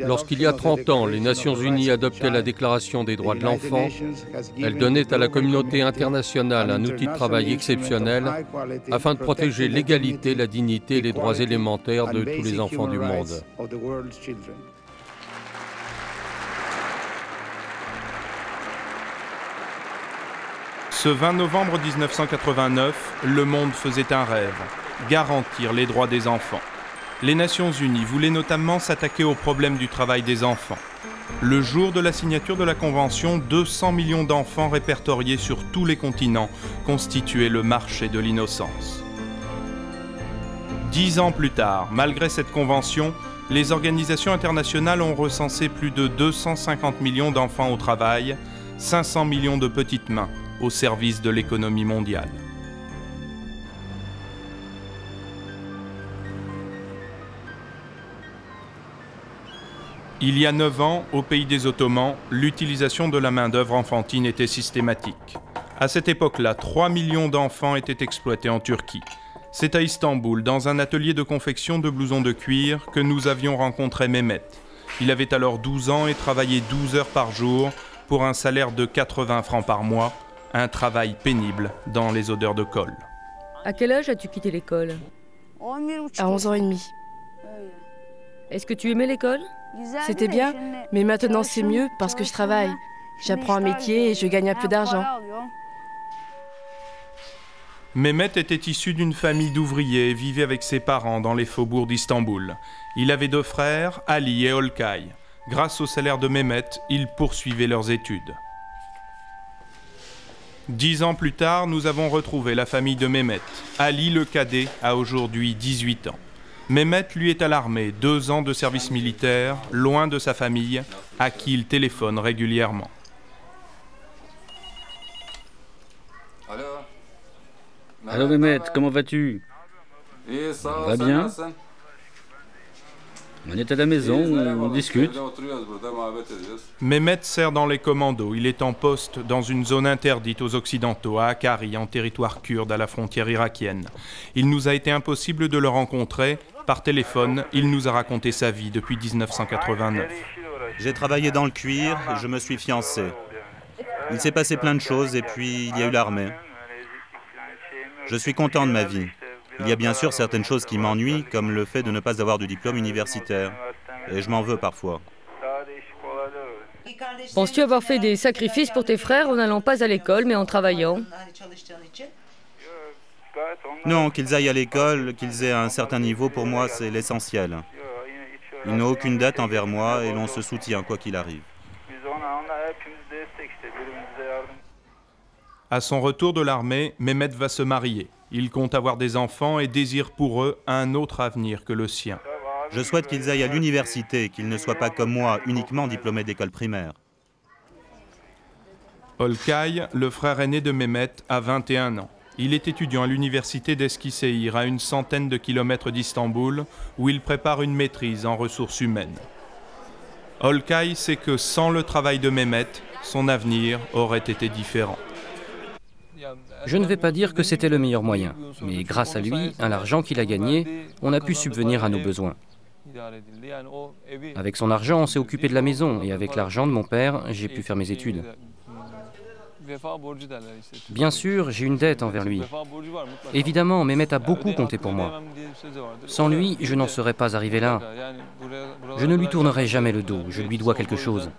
Lorsqu'il y a 30 ans, les Nations Unies adoptaient la Déclaration des droits de l'enfant, elle donnait à la communauté internationale un outil de travail exceptionnel afin de protéger l'égalité, la dignité et les droits élémentaires de tous les enfants du monde. Ce 20 novembre 1989, le monde faisait un rêve, garantir les droits des enfants les Nations Unies voulaient notamment s'attaquer au problème du travail des enfants. Le jour de la signature de la Convention, 200 millions d'enfants répertoriés sur tous les continents constituaient le marché de l'innocence. Dix ans plus tard, malgré cette convention, les organisations internationales ont recensé plus de 250 millions d'enfants au travail, 500 millions de petites mains au service de l'économie mondiale. Il y a neuf ans, au pays des Ottomans, l'utilisation de la main-d'œuvre enfantine était systématique. À cette époque-là, 3 millions d'enfants étaient exploités en Turquie. C'est à Istanbul, dans un atelier de confection de blousons de cuir, que nous avions rencontré Mehmet. Il avait alors 12 ans et travaillait 12 heures par jour pour un salaire de 80 francs par mois, un travail pénible dans les odeurs de colle. À quel âge as-tu quitté l'école? À 11 ans et demi. Est-ce que tu aimais l'école? C'était bien, mais maintenant c'est mieux parce que je travaille. J'apprends un métier et je gagne un peu d'argent. Mehmet était issu d'une famille d'ouvriers et vivait avec ses parents dans les faubourgs d'Istanbul. Il avait deux frères, Ali et Olkay. Grâce au salaire de Mehmet, ils poursuivaient leurs études. Dix ans plus tard, nous avons retrouvé la famille de Mehmet. Ali, le cadet, a aujourd'hui 18 ans. Mehmet, lui, est à l'armée, deux ans de service militaire, loin de sa famille, à qui il téléphone régulièrement. Allô Mehmet, comment vas-tu? Va bien? On est à la maison, on discute. Mehmet sert dans les commandos. Il est en poste dans une zone interdite aux Occidentaux, à Akari, en territoire kurde à la frontière irakienne. Il nous a été impossible de le rencontrer par téléphone, il nous a raconté sa vie depuis 1989. J'ai travaillé dans le cuir et je me suis fiancé. Il s'est passé plein de choses et puis il y a eu l'armée. Je suis content de ma vie. Il y a bien sûr certaines choses qui m'ennuient, comme le fait de ne pas avoir de diplôme universitaire. Et je m'en veux parfois. Penses-tu avoir fait des sacrifices pour tes frères en n'allant pas à l'école mais en travaillant? Non, qu'ils aillent à l'école, qu'ils aient un certain niveau, pour moi, c'est l'essentiel. Ils n'ont aucune dette envers moi et l'on se soutient quoi qu'il arrive. À son retour de l'armée, Mehmet va se marier. Il compte avoir des enfants et désire pour eux un autre avenir que le sien. Je souhaite qu'ils aillent à l'université, qu'ils ne soient pas comme moi, uniquement diplômés d'école primaire. Olkay, le frère aîné de Mehmet, a 21 ans. Il est étudiant à l'université d'Eskişehir, à une centaine de kilomètres d'Istanbul, où il prépare une maîtrise en ressources humaines. Olkay sait que sans le travail de Mehmet, son avenir aurait été différent. Je ne vais pas dire que c'était le meilleur moyen, mais grâce à lui, à l'argent qu'il a gagné, on a pu subvenir à nos besoins. Avec son argent, on s'est occupé de la maison, et avec l'argent de mon père, j'ai pu faire mes études. Bien sûr, j'ai une dette envers lui. Évidemment, Mehmet a beaucoup compté pour moi. Sans lui, je n'en serais pas arrivé là. Je ne lui tournerai jamais le dos, je lui dois quelque chose.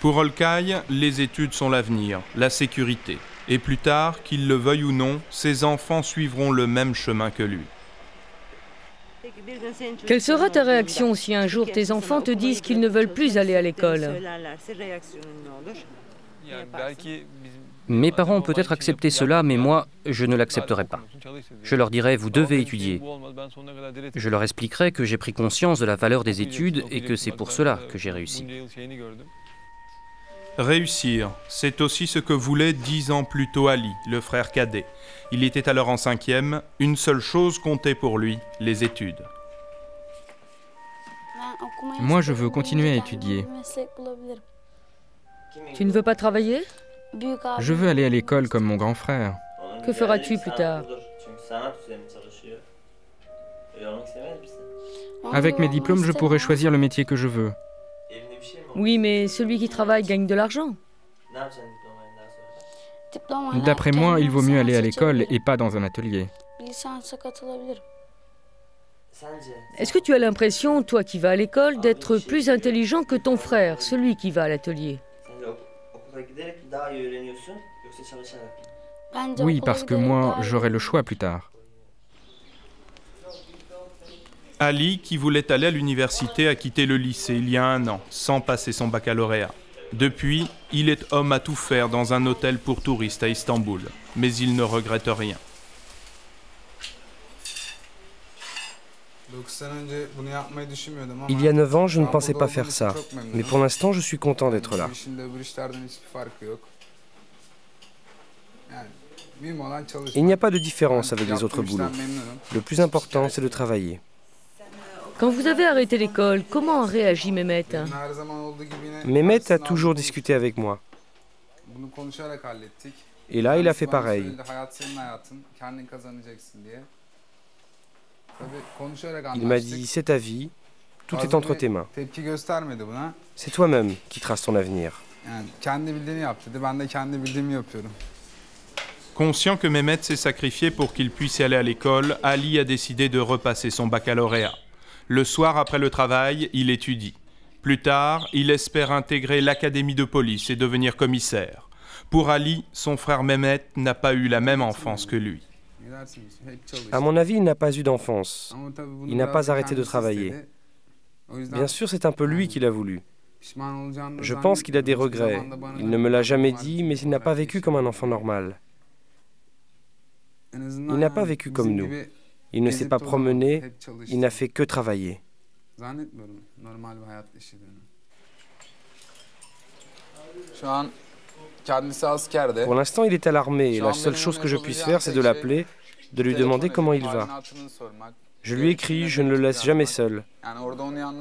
Pour Olkay, les études sont l'avenir, la sécurité. Et plus tard, qu'il le veuille ou non, ses enfants suivront le même chemin que lui. Quelle sera ta réaction si un jour tes enfants te disent qu'ils ne veulent plus aller à l'école Mes parents ont peut-être accepté cela, mais moi, je ne l'accepterai pas. Je leur dirai, vous devez étudier. Je leur expliquerai que j'ai pris conscience de la valeur des études et que c'est pour cela que j'ai réussi. Réussir, c'est aussi ce que voulait dix ans plus tôt Ali, le frère cadet. Il était alors en cinquième, une seule chose comptait pour lui, les études. Moi, je veux continuer à étudier. Tu ne veux pas travailler? Je veux aller à l'école comme mon grand frère. Que feras-tu plus tard? Avec mes diplômes, je pourrais choisir le métier que je veux. Oui, mais celui qui travaille gagne de l'argent. D'après moi, il vaut mieux aller à l'école et pas dans un atelier. Est-ce que tu as l'impression, toi qui vas à l'école, d'être plus intelligent que ton frère, celui qui va à l'atelier? Oui, parce que moi, j'aurai le choix plus tard. Ali, qui voulait aller à l'université, a quitté le lycée il y a un an, sans passer son baccalauréat. Depuis, il est homme à tout faire dans un hôtel pour touristes à Istanbul, mais il ne regrette rien. Il y a 9 ans, je ne pensais pas faire ça, mais pour l'instant, je suis content d'être là. Il n'y a pas de différence avec les autres boulots. Le plus important, c'est de travailler. Quand vous avez arrêté l'école, comment a réagi Mehmet Mehmet a toujours discuté avec moi. Et là, il a fait pareil. Il m'a dit, c'est ta vie, tout est entre tes mains. C'est toi-même qui traces ton avenir. Conscient que Mehmet s'est sacrifié pour qu'il puisse aller à l'école, Ali a décidé de repasser son baccalauréat. Le soir après le travail, il étudie. Plus tard, il espère intégrer l'académie de police et devenir commissaire. Pour Ali, son frère Mehmet n'a pas eu la même enfance que lui. À mon avis, il n'a pas eu d'enfance. Il n'a pas arrêté de travailler. Bien sûr, c'est un peu lui qui l'a voulu. Je pense qu'il a des regrets. Il ne me l'a jamais dit, mais il n'a pas vécu comme un enfant normal. Il n'a pas vécu comme nous. Il ne s'est pas promené, il n'a fait que travailler. Pour l'instant, il est à l'armée et la seule chose que je puisse faire, c'est de l'appeler, de lui demander comment il va. Je lui écris, je ne le laisse jamais seul.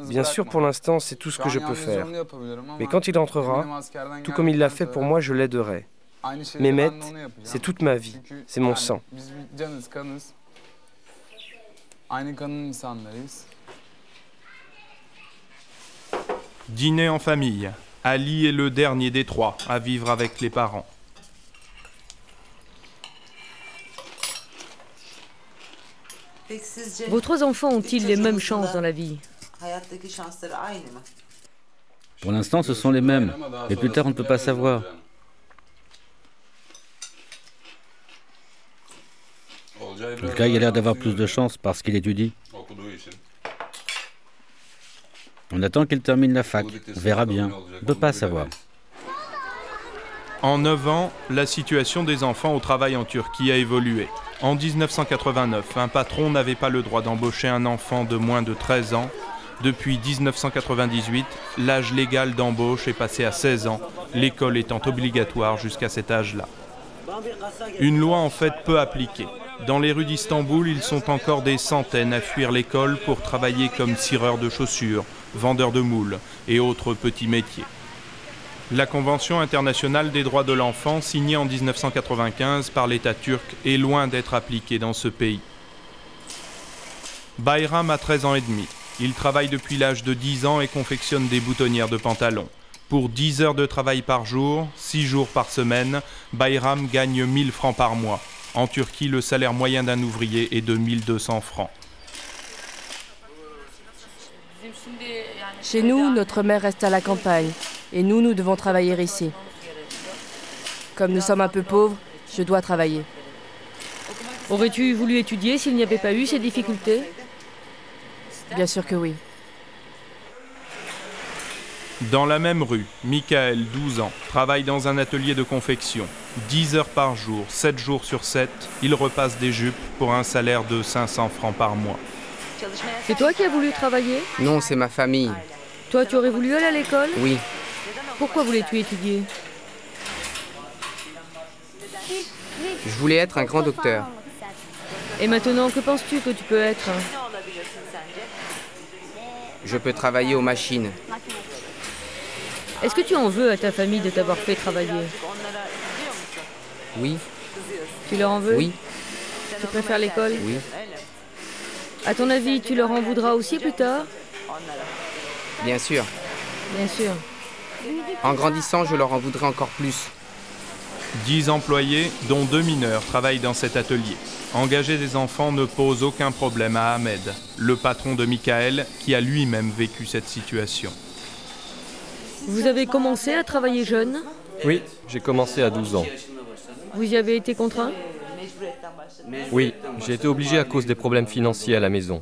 Bien sûr, pour l'instant, c'est tout ce que je peux faire. Mais quand il entrera, tout comme il l'a fait pour moi, je l'aiderai. Mehmet, c'est toute ma vie, c'est mon sang. Dîner en famille. Ali est le dernier des trois à vivre avec les parents. Vos trois enfants ont-ils les mêmes chances dans la vie? Pour l'instant, ce sont les mêmes. Mais plus tard, on ne peut pas savoir. cas, il a l'air d'avoir plus de chance parce qu'il étudie. On attend qu'il termine la fac. On verra bien. On ne peut pas savoir. En 9 ans, la situation des enfants au travail en Turquie a évolué. En 1989, un patron n'avait pas le droit d'embaucher un enfant de moins de 13 ans. Depuis 1998, l'âge légal d'embauche est passé à 16 ans, l'école étant obligatoire jusqu'à cet âge-là. Une loi en fait peu appliquée. Dans les rues d'Istanbul, ils sont encore des centaines à fuir l'école pour travailler comme cireurs de chaussures, vendeurs de moules et autres petits métiers. La Convention internationale des droits de l'enfant, signée en 1995 par l'État turc, est loin d'être appliquée dans ce pays. Bayram a 13 ans et demi. Il travaille depuis l'âge de 10 ans et confectionne des boutonnières de pantalons. Pour 10 heures de travail par jour, 6 jours par semaine, Bayram gagne 1000 francs par mois. En Turquie, le salaire moyen d'un ouvrier est de 1200 francs. Chez nous, notre mère reste à la campagne et nous, nous devons travailler ici. Comme nous sommes un peu pauvres, je dois travailler. Aurais-tu voulu étudier s'il n'y avait pas eu ces difficultés? Bien sûr que oui. Dans la même rue, Michael, 12 ans, travaille dans un atelier de confection. 10 heures par jour, 7 jours sur 7, il repasse des jupes pour un salaire de 500 francs par mois. C'est toi qui as voulu travailler Non, c'est ma famille. Toi, tu aurais voulu aller à l'école Oui. Pourquoi voulais-tu étudier Je voulais être un grand docteur. Et maintenant, que penses-tu que tu peux être Je peux travailler aux machines. Est-ce que tu en veux à ta famille de t'avoir fait travailler Oui. Tu leur en veux Oui. Tu préfères l'école Oui. À ton avis, tu leur en voudras aussi plus tard Bien sûr. Bien sûr. En grandissant, je leur en voudrais encore plus. Dix employés, dont deux mineurs, travaillent dans cet atelier. Engager des enfants ne pose aucun problème à Ahmed, le patron de Michael, qui a lui-même vécu cette situation. Vous avez commencé à travailler jeune? Oui, j'ai commencé à 12 ans. Vous y avez été contraint? Oui, j'ai été obligé à cause des problèmes financiers à la maison.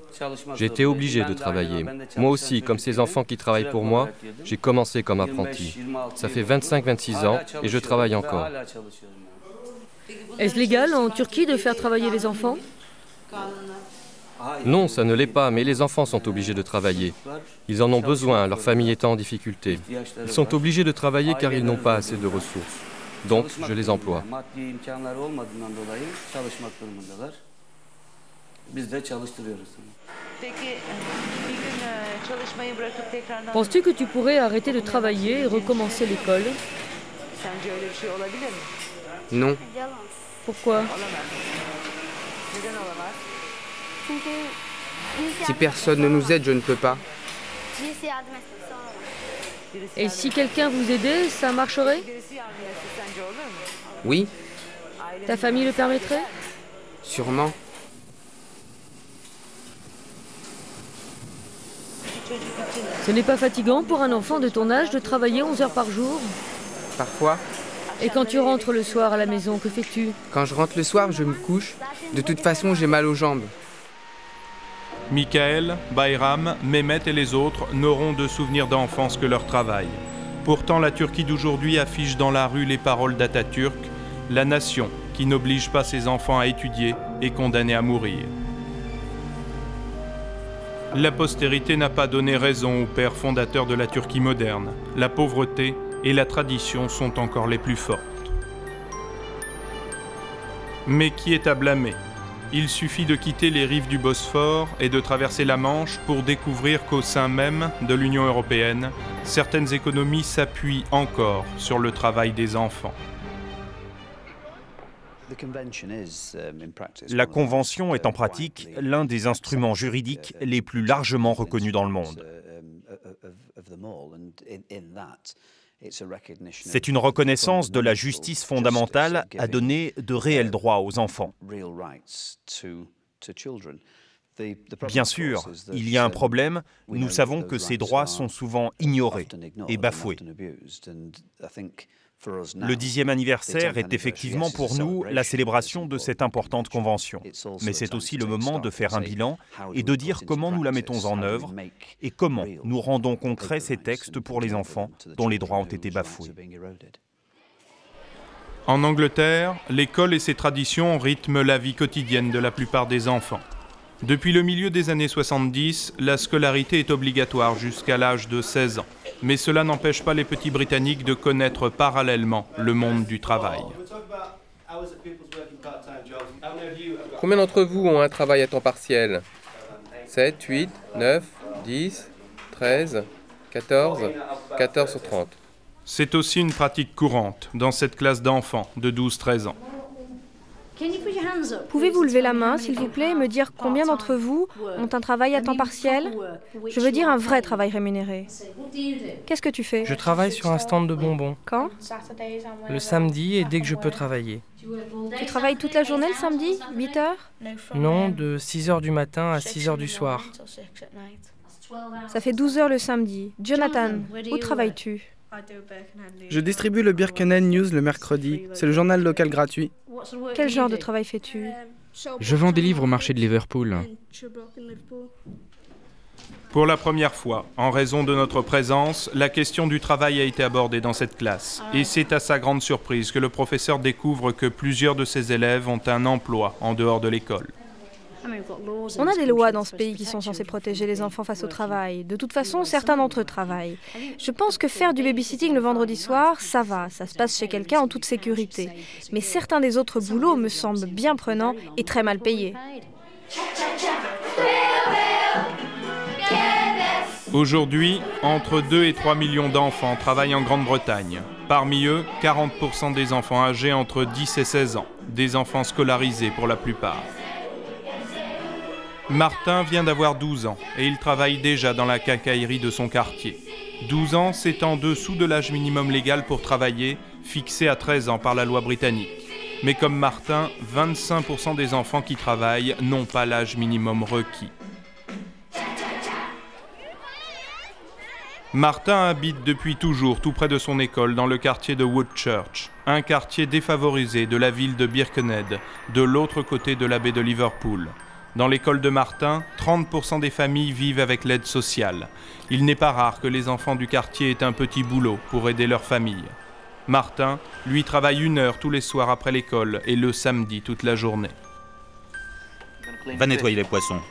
J'ai été obligé de travailler. Moi aussi, comme ces enfants qui travaillent pour moi, j'ai commencé comme apprenti. Ça fait 25-26 ans et je travaille encore. Est-ce légal en Turquie de faire travailler les enfants? Non, ça ne l'est pas, mais les enfants sont obligés de travailler. Ils en ont besoin, leur famille étant en difficulté. Ils sont obligés de travailler car ils n'ont pas assez de ressources. Donc, je les emploie. Penses-tu que tu pourrais arrêter de travailler et recommencer l'école? Non. Pourquoi? Si personne ne nous aide, je ne peux pas. Et si quelqu'un vous aidait, ça marcherait? Oui, Ta famille le permettrait? Sûrement. Ce n'est pas fatigant pour un enfant de ton âge de travailler 11 heures par jour? Parfois, Et quand tu rentres le soir à la maison, que fais-tu? Quand je rentre le soir, je me couche. De toute façon, j'ai mal aux jambes. Michael, Bayram, Mehmet et les autres n'auront de souvenirs d'enfance que leur travail. Pourtant, la Turquie d'aujourd'hui affiche dans la rue les paroles d'Atatürk La nation qui n'oblige pas ses enfants à étudier est condamnée à mourir. La postérité n'a pas donné raison au père fondateur de la Turquie moderne. La pauvreté et la tradition sont encore les plus fortes. Mais qui est à blâmer? Il suffit de quitter les rives du Bosphore et de traverser la Manche pour découvrir qu'au sein même de l'Union européenne, certaines économies s'appuient encore sur le travail des enfants. La Convention est en pratique l'un des instruments juridiques les plus largement reconnus dans le monde. C'est une reconnaissance de la justice fondamentale à donner de réels droits aux enfants. Bien sûr, il y a un problème. Nous savons que ces droits sont souvent ignorés et bafoués. Le dixième anniversaire est effectivement pour nous la célébration de cette importante convention. Mais c'est aussi le moment de faire un bilan et de dire comment nous la mettons en œuvre et comment nous rendons concrets ces textes pour les enfants dont les droits ont été bafoués. En Angleterre, l'école et ses traditions rythment la vie quotidienne de la plupart des enfants. Depuis le milieu des années 70, la scolarité est obligatoire jusqu'à l'âge de 16 ans. Mais cela n'empêche pas les petits Britanniques de connaître parallèlement le monde du travail. Combien d'entre vous ont un travail à temps partiel? 7, 8, 9, 10, 13, 14, 14 sur 30. C'est aussi une pratique courante dans cette classe d'enfants de 12-13 ans. Pouvez-vous lever la main, s'il vous plaît, et me dire combien d'entre vous ont un travail à temps partiel Je veux dire un vrai travail rémunéré. Qu'est-ce que tu fais? Je travaille sur un stand de bonbons. Quand? Le samedi et dès que je peux travailler. Tu travailles toute la journée le samedi? 8 heures? Non, de 6 heures du matin à 6 heures du soir. Ça fait 12 heures le samedi. Jonathan, où travailles-tu? Je distribue le Birkenhead News le mercredi. C'est le journal local gratuit. Quel genre de travail fais-tu? Je vends des livres au marché de Liverpool. Pour la première fois, en raison de notre présence, la question du travail a été abordée dans cette classe. Et c'est à sa grande surprise que le professeur découvre que plusieurs de ses élèves ont un emploi en dehors de l'école. On a des lois dans ce pays qui sont censées protéger les enfants face au travail. De toute façon, certains d'entre eux travaillent. Je pense que faire du babysitting le vendredi soir, ça va, ça se passe chez quelqu'un en toute sécurité. Mais certains des autres boulots me semblent bien prenants et très mal payés. Aujourd'hui, entre 2 et 3 millions d'enfants travaillent en Grande-Bretagne. Parmi eux, 40% des enfants âgés entre 10 et 16 ans, des enfants scolarisés pour la plupart. Martin vient d'avoir 12 ans et il travaille déjà dans la quincaillerie de son quartier. 12 ans, c'est en dessous de l'âge minimum légal pour travailler, fixé à 13 ans par la loi britannique. Mais comme Martin, 25% des enfants qui travaillent n'ont pas l'âge minimum requis. Martin habite depuis toujours tout près de son école dans le quartier de Woodchurch, un quartier défavorisé de la ville de Birkenhead, de l'autre côté de la baie de Liverpool. Dans l'école de Martin, 30% des familles vivent avec l'aide sociale. Il n'est pas rare que les enfants du quartier aient un petit boulot pour aider leur famille. Martin, lui, travaille une heure tous les soirs après l'école et le samedi toute la journée. Va nettoyer les poissons.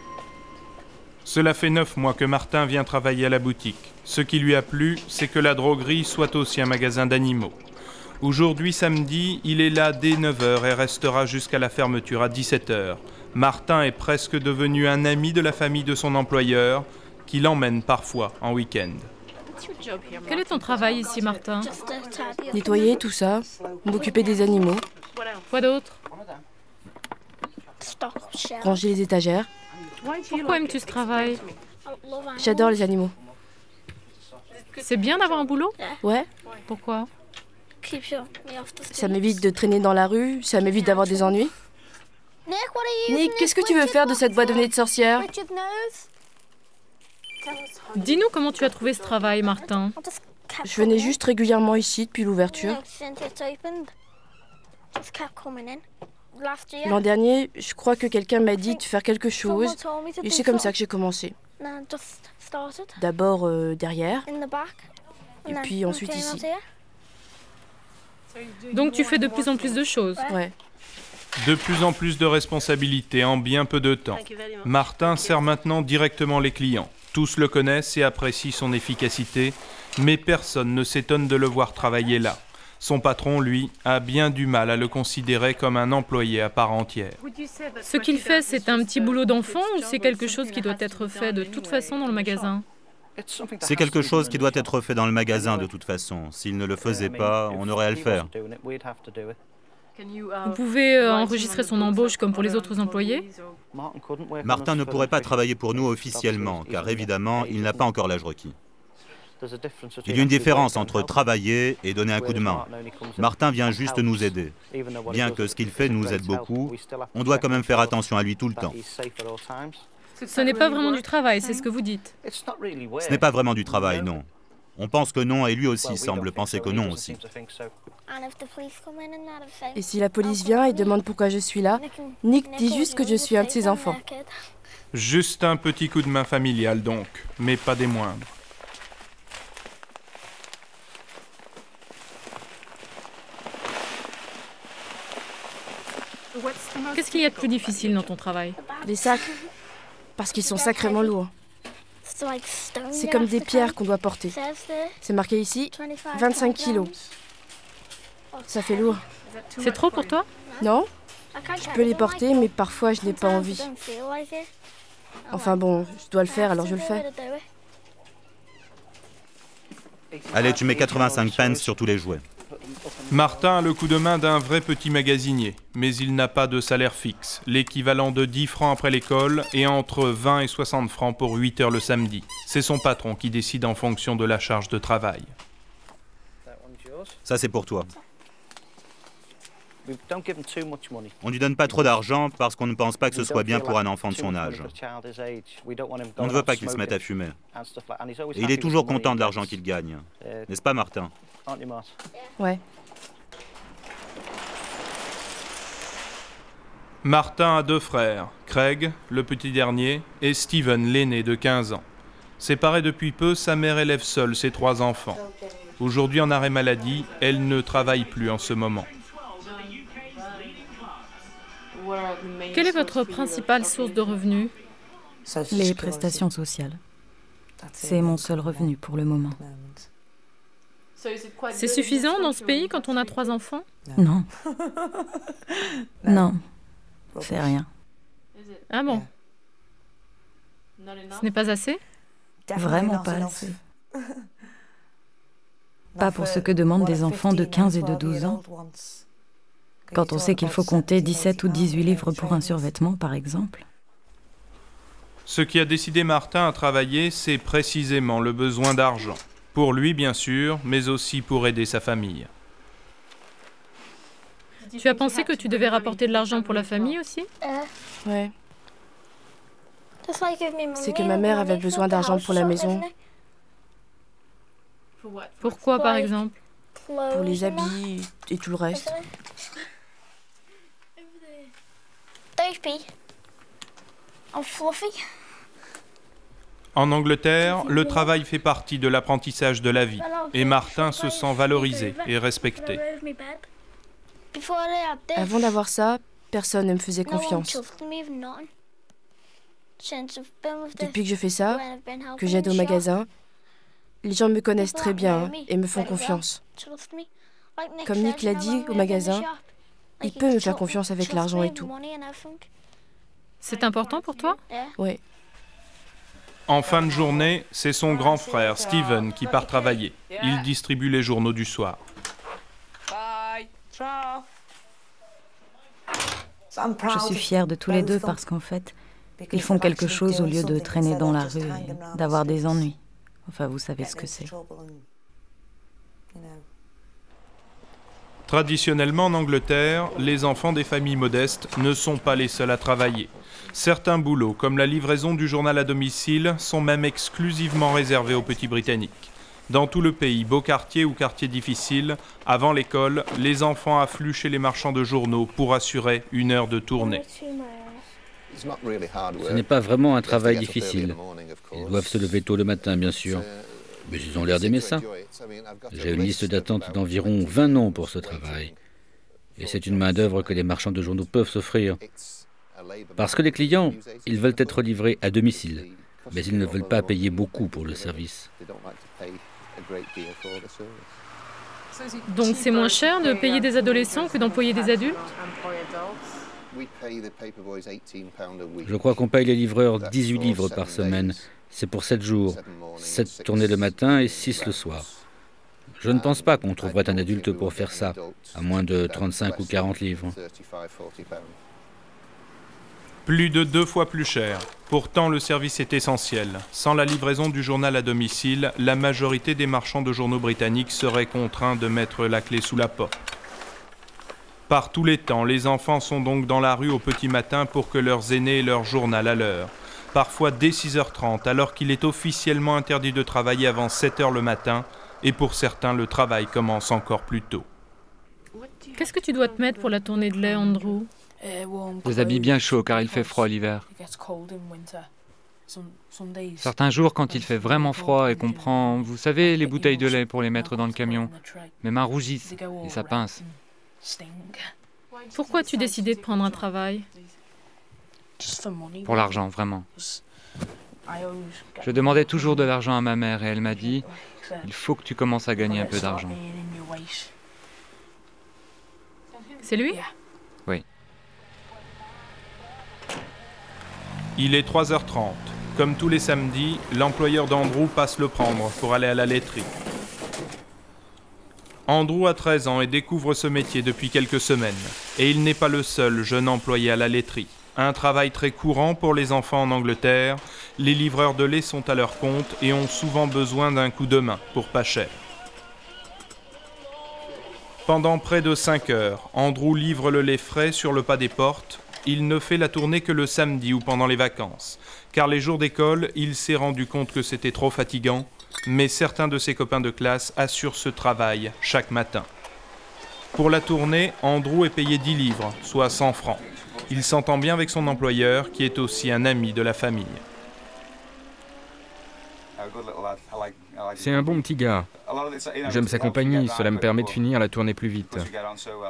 Cela fait neuf mois que Martin vient travailler à la boutique. Ce qui lui a plu, c'est que la droguerie soit aussi un magasin d'animaux. Aujourd'hui samedi, il est là dès 9h et restera jusqu'à la fermeture à 17h. Martin est presque devenu un ami de la famille de son employeur, qui l'emmène parfois en week-end. Quel est ton travail ici, Martin Nettoyer tout ça, m'occuper des animaux. Quoi d'autre Ranger les étagères. Pourquoi aimes-tu ce travail J'adore les animaux. C'est bien d'avoir un boulot Ouais. Pourquoi Ça m'évite de traîner dans la rue, ça m'évite d'avoir des ennuis. Nick, qu'est-ce que tu veux faire de cette boîte de nez de sorcière Dis-nous comment tu as trouvé ce travail, Martin. Je venais juste régulièrement ici depuis l'ouverture. L'an dernier, je crois que quelqu'un m'a dit de faire quelque chose, et c'est comme ça que j'ai commencé. D'abord euh, derrière, et puis ensuite ici. Donc tu fais de plus en plus de choses. Ouais. De plus en plus de responsabilités en bien peu de temps. Martin sert maintenant directement les clients. Tous le connaissent et apprécient son efficacité, mais personne ne s'étonne de le voir travailler là. Son patron, lui, a bien du mal à le considérer comme un employé à part entière. Ce qu'il fait, c'est un petit boulot d'enfant ou c'est quelque chose qui doit être fait de toute façon dans le magasin? C'est quelque chose qui doit être fait dans le magasin de toute façon. S'il ne le faisait pas, on aurait à le faire. Vous pouvez euh, enregistrer son embauche comme pour les autres employés Martin ne pourrait pas travailler pour nous officiellement, car évidemment, il n'a pas encore l'âge requis. Il y a une différence entre travailler et donner un coup de main. Martin vient juste nous aider. Bien que ce qu'il fait nous aide beaucoup, on doit quand même faire attention à lui tout le temps. Ce n'est pas vraiment du travail, c'est ce que vous dites. Ce n'est pas vraiment du travail, non. On pense que non et lui aussi semble penser que non aussi. Et si la police vient et demande pourquoi je suis là, Nick dit juste que je suis un de ses enfants. Juste un petit coup de main familial donc, mais pas des moindres. Qu'est-ce qu'il y a de plus difficile dans ton travail? Les sacs, parce qu'ils sont sacrément lourds. C'est comme des pierres qu'on doit porter. C'est marqué ici 25 kilos. Ça fait lourd. C'est trop pour toi? Non? Je peux les porter, mais parfois je n'ai pas envie. Enfin bon, je dois le faire, alors je le fais. Allez, tu mets 85 pence sur tous les jouets. Martin a le coup de main d'un vrai petit magasinier, mais il n'a pas de salaire fixe, l'équivalent de 10 francs après l'école et entre 20 et 60 francs pour 8 heures le samedi. C'est son patron qui décide en fonction de la charge de travail. Ça, c'est pour toi. On ne lui donne pas trop d'argent parce qu'on ne pense pas que ce soit bien pour un enfant de son âge. On ne veut pas qu'il se mette à fumer. Et il est toujours content de l'argent qu'il gagne. N'est-ce pas, Martin Ouais. Martin a deux frères, Craig, le petit dernier, et Steven, l'aîné de 15 ans. Séparée depuis peu, sa mère élève seule ses trois enfants. Aujourd'hui en arrêt maladie, elle ne travaille plus en ce moment. Quelle est votre principale source de revenus Les prestations sociales. C'est mon seul revenu pour le moment. C'est suffisant dans ce pays quand on a trois enfants? Non. Non. C'est rien. Ah bon? Ce n'est pas assez? Vraiment pas assez. Pas pour ce que demandent des enfants de 15 et de 12 ans. Quand on sait qu'il faut compter 17 ou 18 livres pour un survêtement, par exemple. Ce qui a décidé Martin à travailler, c'est précisément le besoin d'argent. Pour lui, bien sûr, mais aussi pour aider sa famille. Tu as pensé que tu devais rapporter de l'argent pour la famille aussi? Ouais. C'est que ma mère avait besoin d'argent pour la maison. Pourquoi, par exemple? Pour les habits et tout le reste. En Angleterre, le travail fait partie de l'apprentissage de la vie et Martin se sent valorisé et respecté. Avant d'avoir ça, personne ne me faisait confiance. Depuis que je fais ça, que j'aide au magasin, les gens me connaissent très bien et me font confiance. Comme Nick l'a dit au magasin, il peut me faire confiance avec l'argent et tout. C'est important pour toi? Oui. En fin de journée, c'est son grand frère, Steven, qui part travailler. Il distribue les journaux du soir. Je suis fière de tous les deux parce qu'en fait, ils font quelque chose au lieu de traîner dans la rue et d'avoir des ennuis. Enfin, vous savez ce que c'est. Traditionnellement en Angleterre, les enfants des familles modestes ne sont pas les seuls à travailler. Certains boulots, comme la livraison du journal à domicile, sont même exclusivement réservés aux petits Britanniques. Dans tout le pays, beau quartier ou quartier difficile, avant l'école, les enfants affluent chez les marchands de journaux pour assurer une heure de tournée. Ce n'est pas vraiment un travail difficile. Ils doivent se lever tôt le matin, bien sûr. Mais ils ont l'air d'aimer ça. J'ai une liste d'attente d'environ 20 noms pour ce travail. Et c'est une main-d'œuvre que les marchands de journaux peuvent s'offrir. Parce que les clients, ils veulent être livrés à domicile, mais ils ne veulent pas payer beaucoup pour le service. Donc c'est moins cher de payer des adolescents que d'employer des adultes? Je crois qu'on paye les livreurs 18 livres par semaine. C'est pour 7 jours, 7 tournées le matin et 6 le soir. Je ne pense pas qu'on trouverait un adulte pour faire ça, à moins de 35 ou 40 livres. Plus de deux fois plus cher. Pourtant, le service est essentiel. Sans la livraison du journal à domicile, la majorité des marchands de journaux britanniques seraient contraints de mettre la clé sous la porte. Par tous les temps, les enfants sont donc dans la rue au petit matin pour que leurs aînés aient leur journal à l'heure. Parfois dès 6h30, alors qu'il est officiellement interdit de travailler avant 7h le matin, et pour certains, le travail commence encore plus tôt. Qu'est-ce que tu dois te mettre pour la tournée de lait, Andrew? Des habits bien chauds car il fait froid l'hiver. Certains jours, quand il fait vraiment froid et qu'on prend, vous savez, les bouteilles de lait pour les mettre dans le camion, mes mains rougissent et ça pince. Pourquoi tu décidé de prendre un travail? Pour l'argent, vraiment. Je demandais toujours de l'argent à ma mère et elle m'a dit, il faut que tu commences à gagner un peu d'argent. C'est lui? Oui. Il est 3h30. Comme tous les samedis, l'employeur d'Andrew passe le prendre pour aller à la laiterie. Andrew a 13 ans et découvre ce métier depuis quelques semaines. Et il n'est pas le seul jeune employé à la laiterie. Un travail très courant pour les enfants en Angleterre. Les livreurs de lait sont à leur compte et ont souvent besoin d'un coup de main pour pas cher. Pendant près de 5 heures, Andrew livre le lait frais sur le pas des portes. Il ne fait la tournée que le samedi ou pendant les vacances, car les jours d'école, il s'est rendu compte que c'était trop fatigant, mais certains de ses copains de classe assurent ce travail chaque matin. Pour la tournée, Andrew est payé 10 livres, soit 100 francs. Il s'entend bien avec son employeur, qui est aussi un ami de la famille. C'est un bon petit gars. J'aime sa compagnie, cela me permet de finir la tournée plus vite.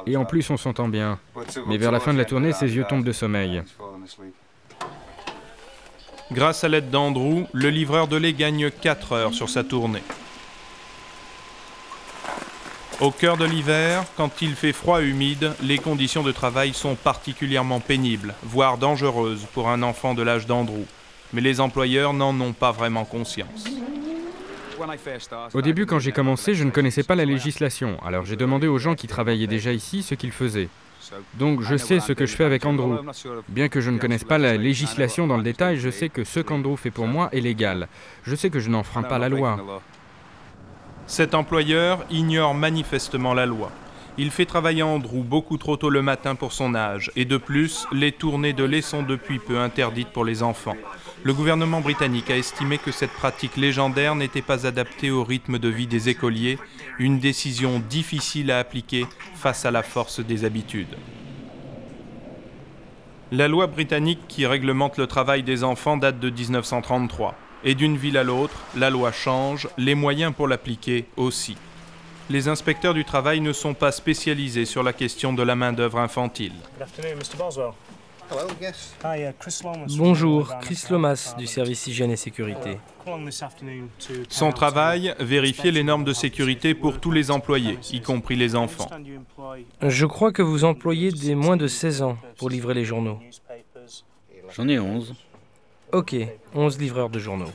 Et en plus, on s'entend bien. Mais vers la fin de la tournée, ses yeux tombent de sommeil. Grâce à l'aide d'Andrew, le livreur de lait gagne 4 heures sur sa tournée. Au cœur de l'hiver, quand il fait froid humide, les conditions de travail sont particulièrement pénibles, voire dangereuses pour un enfant de l'âge d'Andrew. Mais les employeurs n'en ont pas vraiment conscience. Au début, quand j'ai commencé, je ne connaissais pas la législation, alors j'ai demandé aux gens qui travaillaient déjà ici ce qu'ils faisaient. Donc je sais ce que je fais avec Andrew. Bien que je ne connaisse pas la législation dans le détail, je sais que ce qu'Andrew fait pour moi est légal. Je sais que je n'enfreins pas la loi. Cet employeur ignore manifestement la loi. Il fait travailler Andrew beaucoup trop tôt le matin pour son âge, et de plus, les tournées de lait sont depuis peu interdites pour les enfants. Le gouvernement britannique a estimé que cette pratique légendaire n'était pas adaptée au rythme de vie des écoliers, une décision difficile à appliquer face à la force des habitudes. La loi britannique qui réglemente le travail des enfants date de 1933. Et d'une ville à l'autre, la loi change, les moyens pour l'appliquer aussi. Les inspecteurs du travail ne sont pas spécialisés sur la question de la main-d'œuvre infantile. Bonjour, Chris Lomas du service hygiène et sécurité. Son travail, vérifier les normes de sécurité pour tous les employés, y compris les enfants. Je crois que vous employez des moins de 16 ans pour livrer les journaux. J'en ai 11. Ok, 11 livreurs de journaux.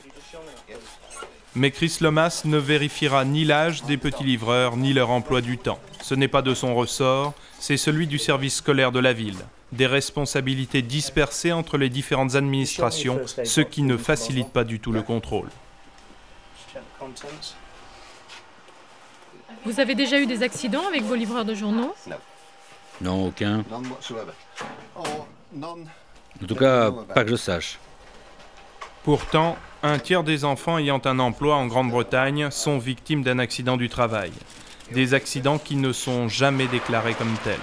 Mais Chris Lomas ne vérifiera ni l'âge des petits livreurs ni leur emploi du temps. Ce n'est pas de son ressort, c'est celui du service scolaire de la ville. Des responsabilités dispersées entre les différentes administrations, ce qui ne facilite pas du tout le contrôle. Vous avez déjà eu des accidents avec vos livreurs de journaux? Non, aucun. En tout cas, pas que je sache. Pourtant, un tiers des enfants ayant un emploi en Grande-Bretagne sont victimes d'un accident du travail. Des accidents qui ne sont jamais déclarés comme tels.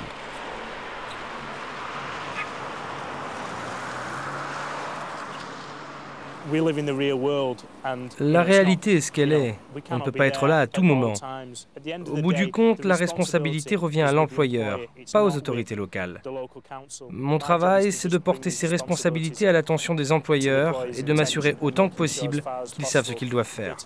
La réalité est ce qu'elle est. On ne peut pas être là à tout moment. Au bout du compte, la responsabilité revient à l'employeur, pas aux autorités locales. Mon travail, c'est de porter ces responsabilités à l'attention des employeurs et de m'assurer autant que possible qu'ils savent ce qu'ils doivent faire.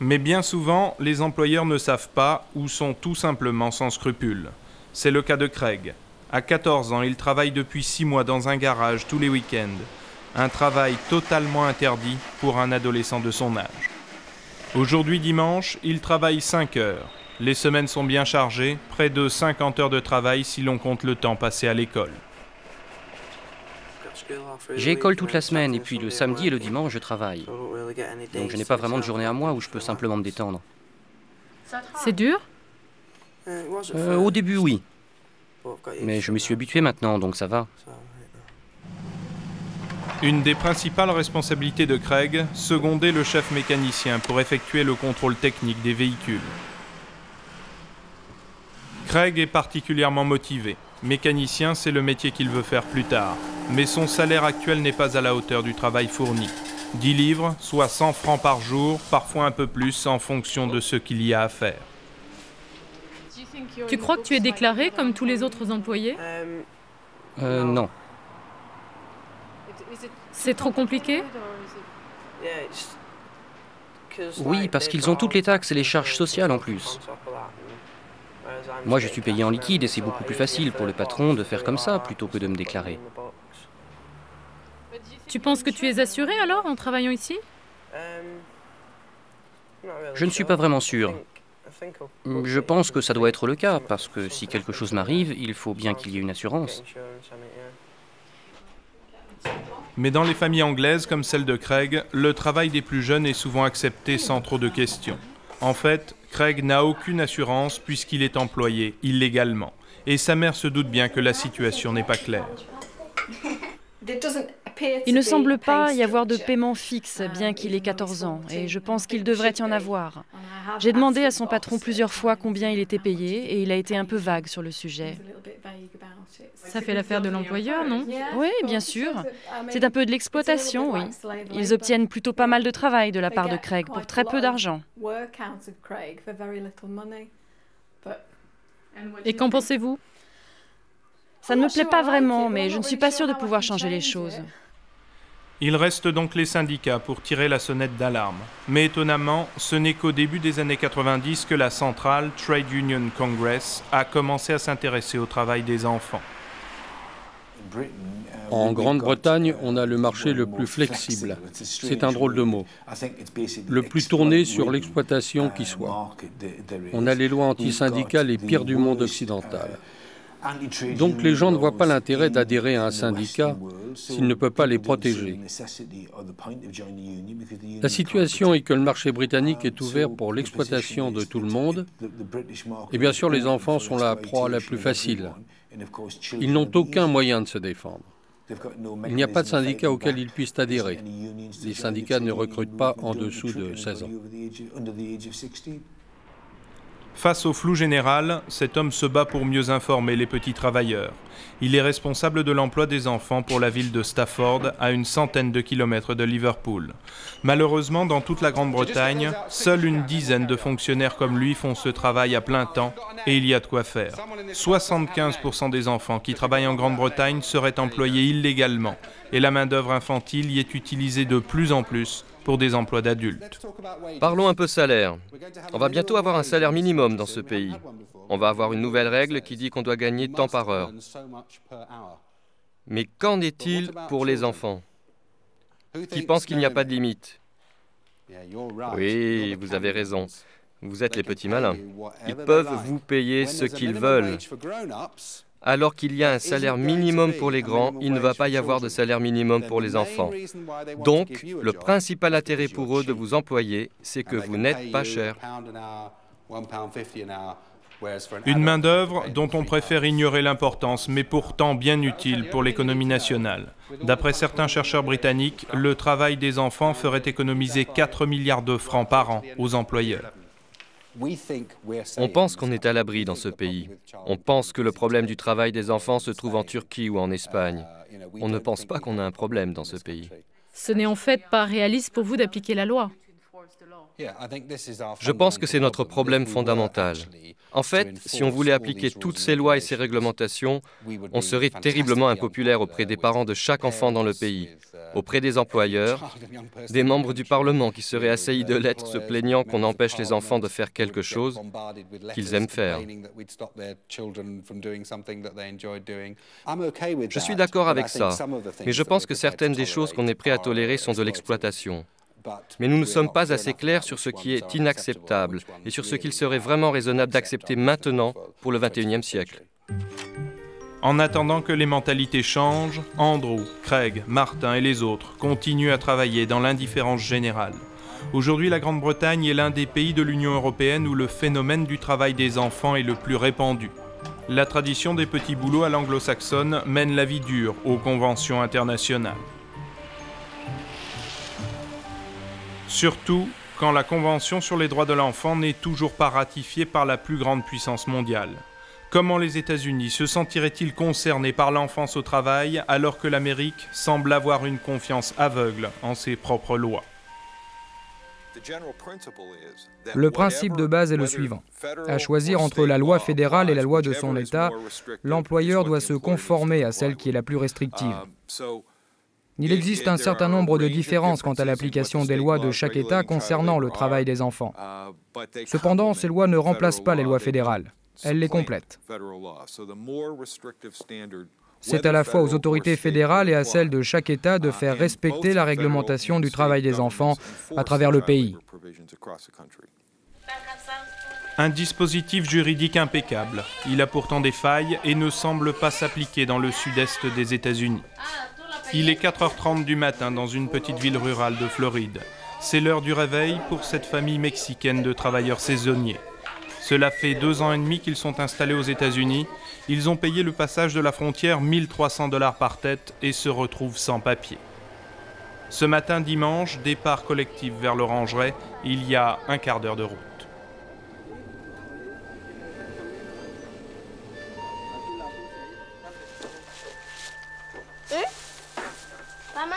Mais bien souvent, les employeurs ne savent pas ou sont tout simplement sans scrupules. C'est le cas de Craig. À 14 ans, il travaille depuis 6 mois dans un garage tous les week-ends. Un travail totalement interdit pour un adolescent de son âge. Aujourd'hui dimanche, il travaille 5 heures. Les semaines sont bien chargées, près de 50 heures de travail si l'on compte le temps passé à l'école. J'ai école toute la semaine et puis le samedi et le dimanche je travaille. Donc je n'ai pas vraiment de journée à moi où je peux simplement me détendre. C'est dur? Euh, Au début oui. Mais je me suis habitué maintenant, donc ça va. Une des principales responsabilités de Craig, seconder le chef mécanicien pour effectuer le contrôle technique des véhicules. Craig est particulièrement motivé. Mécanicien, c'est le métier qu'il veut faire plus tard. Mais son salaire actuel n'est pas à la hauteur du travail fourni. 10 livres, soit 100 francs par jour, parfois un peu plus en fonction de ce qu'il y a à faire. Tu crois que tu es déclaré comme tous les autres employés? Euh, non. C'est trop compliqué Oui, parce qu'ils ont toutes les taxes et les charges sociales en plus. Moi, je suis payé en liquide et c'est beaucoup plus facile pour le patron de faire comme ça plutôt que de me déclarer. Tu penses que tu es assuré alors en travaillant ici? Je ne suis pas vraiment sûr. Je pense que ça doit être le cas, parce que si quelque chose m'arrive, il faut bien qu'il y ait une assurance. Mais dans les familles anglaises comme celle de Craig, le travail des plus jeunes est souvent accepté sans trop de questions. En fait, Craig n'a aucune assurance puisqu'il est employé illégalement. Et sa mère se doute bien que la situation n'est pas claire. Il ne semble pas y avoir de paiement fixe, bien qu'il ait 14 ans, et je pense qu'il devrait y en avoir. J'ai demandé à son patron plusieurs fois combien il était payé, et il a été un peu vague sur le sujet. Ça fait l'affaire de l'employeur, non Oui, bien sûr. C'est un peu de l'exploitation, oui. Ils obtiennent plutôt pas mal de travail de la part de Craig pour très peu d'argent. Et qu'en pensez-vous? Ça ne me plaît pas vraiment, mais je ne suis pas sûre de pouvoir changer les choses. Il reste donc les syndicats pour tirer la sonnette d'alarme. Mais étonnamment, ce n'est qu'au début des années 90 que la centrale Trade Union Congress a commencé à s'intéresser au travail des enfants. En Grande-Bretagne, on a le marché le plus flexible. C'est un drôle de mot. Le plus tourné sur l'exploitation qui soit. On a les lois antisyndicales les pires du monde occidental. Donc les gens ne voient pas l'intérêt d'adhérer à un syndicat s'il ne peut pas les protéger. La situation est que le marché britannique est ouvert pour l'exploitation de tout le monde, et bien sûr les enfants sont la proie la plus facile. Ils n'ont aucun moyen de se défendre. Il n'y a pas de syndicat auquel ils puissent adhérer. Les syndicats ne recrutent pas en dessous de 16 ans. Face au flou général, cet homme se bat pour mieux informer les petits travailleurs. Il est responsable de l'emploi des enfants pour la ville de Stafford, à une centaine de kilomètres de Liverpool. Malheureusement, dans toute la Grande-Bretagne, seule une dizaine de fonctionnaires comme lui font ce travail à plein temps, et il y a de quoi faire. 75% des enfants qui travaillent en Grande-Bretagne seraient employés illégalement, et la main-d'œuvre infantile y est utilisée de plus en plus pour des emplois d'adultes. Parlons un peu salaire. On va bientôt avoir un salaire minimum dans ce pays. On va avoir une nouvelle règle qui dit qu'on doit gagner tant par heure. Mais qu'en est-il pour les enfants Qui pensent qu'il n'y a pas de limite Oui, vous avez raison. Vous êtes les petits malins. Ils peuvent vous payer ce qu'ils veulent. Alors qu'il y a un salaire minimum pour les grands, il ne va pas y avoir de salaire minimum pour les enfants. Donc, le principal intérêt pour eux de vous employer, c'est que vous n'êtes pas cher. Une main-d'œuvre dont on préfère ignorer l'importance, mais pourtant bien utile pour l'économie nationale. D'après certains chercheurs britanniques, le travail des enfants ferait économiser 4 milliards de francs par an aux employeurs. On pense qu'on est à l'abri dans ce pays. On pense que le problème du travail des enfants se trouve en Turquie ou en Espagne. On ne pense pas qu'on a un problème dans ce pays. Ce n'est en fait pas réaliste pour vous d'appliquer la loi. Je pense que c'est notre problème fondamental. En fait, si on voulait appliquer toutes ces lois et ces réglementations, on serait terriblement impopulaire auprès des parents de chaque enfant dans le pays, auprès des employeurs, des membres du Parlement qui seraient assaillis de lettres se plaignant qu'on empêche les enfants de faire quelque chose qu'ils aiment faire. Je suis d'accord avec ça, mais je pense que certaines des choses qu'on est prêt à tolérer sont de l'exploitation. Mais nous ne sommes pas assez clairs sur ce qui est inacceptable et sur ce qu'il serait vraiment raisonnable d'accepter maintenant pour le XXIe siècle. En attendant que les mentalités changent, Andrew, Craig, Martin et les autres continuent à travailler dans l'indifférence générale. Aujourd'hui, la Grande-Bretagne est l'un des pays de l'Union européenne où le phénomène du travail des enfants est le plus répandu. La tradition des petits boulots à l'anglo-saxonne mène la vie dure aux conventions internationales. Surtout quand la Convention sur les droits de l'enfant n'est toujours pas ratifiée par la plus grande puissance mondiale. Comment les États-Unis se sentiraient-ils concernés par l'enfance au travail alors que l'Amérique semble avoir une confiance aveugle en ses propres lois? Le principe de base est le suivant. À choisir entre la loi fédérale et la loi de son État, l'employeur doit se conformer à celle qui est la plus restrictive. Il existe un certain nombre de différences quant à l'application des lois de chaque État concernant le travail des enfants. Cependant, ces lois ne remplacent pas les lois fédérales, elles les complètent. C'est à la fois aux autorités fédérales et à celles de chaque État de faire respecter la réglementation du travail des enfants à travers le pays. Un dispositif juridique impeccable. Il a pourtant des failles et ne semble pas s'appliquer dans le sud-est des États-Unis. Il est 4h30 du matin dans une petite ville rurale de Floride. C'est l'heure du réveil pour cette famille mexicaine de travailleurs saisonniers. Cela fait deux ans et demi qu'ils sont installés aux États-Unis. Ils ont payé le passage de la frontière 1300 dollars par tête et se retrouvent sans papier. Ce matin dimanche, départ collectif vers l'Orangerie, il y a un quart d'heure de route.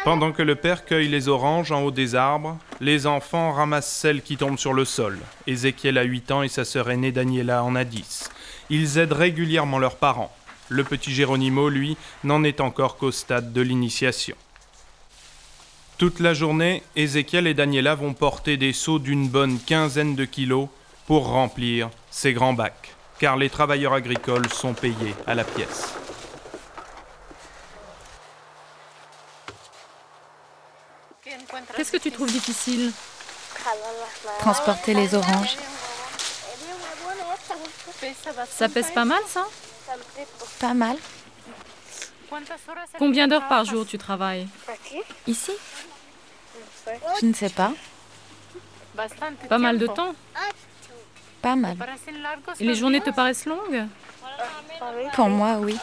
Pendant que le père cueille les oranges en haut des arbres, les enfants ramassent celles qui tombent sur le sol. Ézéchiel a 8 ans et sa sœur aînée Daniela en a 10. Ils aident régulièrement leurs parents. Le petit Géronimo, lui, n'en est encore qu'au stade de l'initiation. Toute la journée, Ézéchiel et Daniela vont porter des seaux d'une bonne quinzaine de kilos pour remplir ces grands bacs, car les travailleurs agricoles sont payés à la pièce. Qu'est-ce que tu trouves difficile Transporter les oranges. Ça pèse pas mal, ça? Pas mal. Combien d'heures par jour tu travailles? Ici? Je ne sais pas. Pas mal de temps Pas mal. Et les journées te paraissent longues? Pour moi, oui.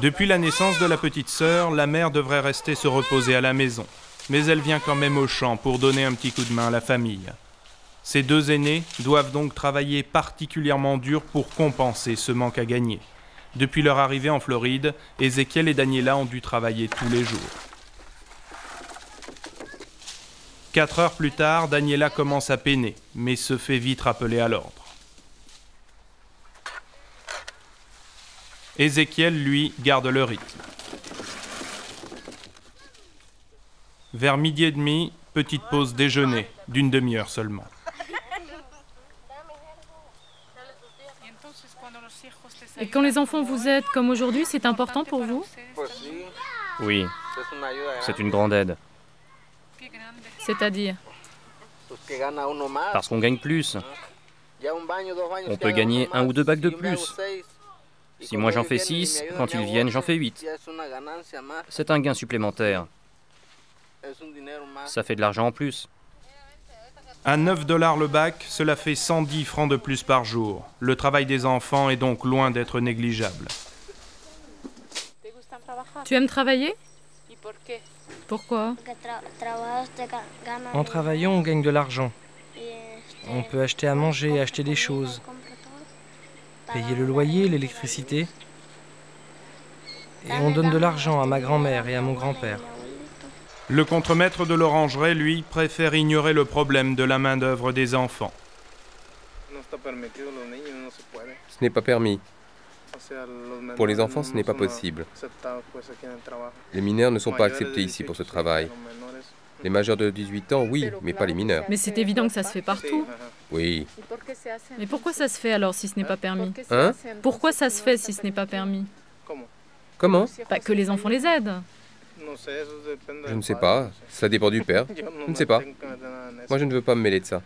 Depuis la naissance de la petite sœur, la mère devrait rester se reposer à la maison. Mais elle vient quand même au champ pour donner un petit coup de main à la famille. Ces deux aînés doivent donc travailler particulièrement dur pour compenser ce manque à gagner. Depuis leur arrivée en Floride, Ezekiel et Daniela ont dû travailler tous les jours. Quatre heures plus tard, Daniela commence à peiner, mais se fait vite rappeler à l'ordre. Ézéchiel, lui, garde le rythme. Vers midi et demi, petite pause déjeuner d'une demi-heure seulement. Et quand les enfants vous aident comme aujourd'hui, c'est important pour vous? Oui, c'est une grande aide. C'est-à-dire? Parce qu'on gagne plus. On peut gagner un ou deux bacs de plus. Si moi j'en fais 6, quand ils viennent, j'en fais 8. C'est un gain supplémentaire. Ça fait de l'argent en plus. À 9 dollars le bac, cela fait 110 francs de plus par jour. Le travail des enfants est donc loin d'être négligeable. Tu aimes travailler? Pourquoi? En travaillant, on gagne de l'argent. On peut acheter à manger, acheter des choses payer le loyer, l'électricité. Et on donne de l'argent à ma grand-mère et à mon grand-père. Le contremaître de l'orangerie, lui, préfère ignorer le problème de la main-d'œuvre des enfants. Ce n'est pas permis. Pour les enfants, ce n'est pas possible. Les mineurs ne sont pas acceptés ici pour ce travail. Les majeurs de 18 ans, oui, mais pas les mineurs. Mais c'est évident que ça se fait partout. Oui. Mais pourquoi ça se fait alors si ce n'est pas permis Hein? Pourquoi ça se fait si ce n'est pas permis? Comment? Pas que les enfants les aident. Je ne sais pas. Ça dépend du père. Je ne sais pas. Moi, je ne veux pas me mêler de ça.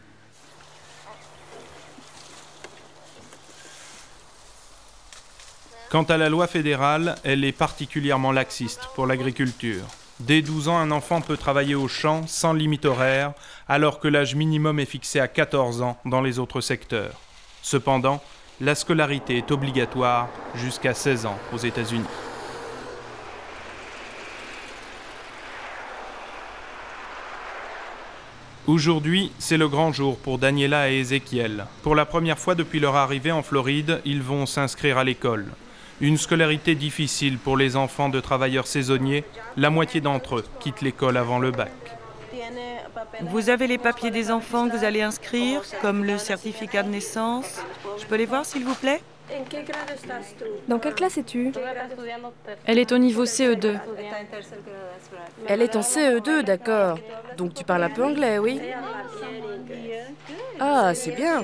Quant à la loi fédérale, elle est particulièrement laxiste pour l'agriculture. Dès 12 ans, un enfant peut travailler au champ sans limite horaire, alors que l'âge minimum est fixé à 14 ans dans les autres secteurs. Cependant, la scolarité est obligatoire jusqu'à 16 ans aux États-Unis. Aujourd'hui, c'est le grand jour pour Daniela et Ezekiel. Pour la première fois depuis leur arrivée en Floride, ils vont s'inscrire à l'école. Une scolarité difficile pour les enfants de travailleurs saisonniers. La moitié d'entre eux quittent l'école avant le bac. Vous avez les papiers des enfants que vous allez inscrire, comme le certificat de naissance. Je peux les voir, s'il vous plaît? Dans quelle classe es-tu? Elle est au niveau CE2. Elle est en CE2, d'accord. Donc tu parles un peu anglais, oui? Ah, c'est bien.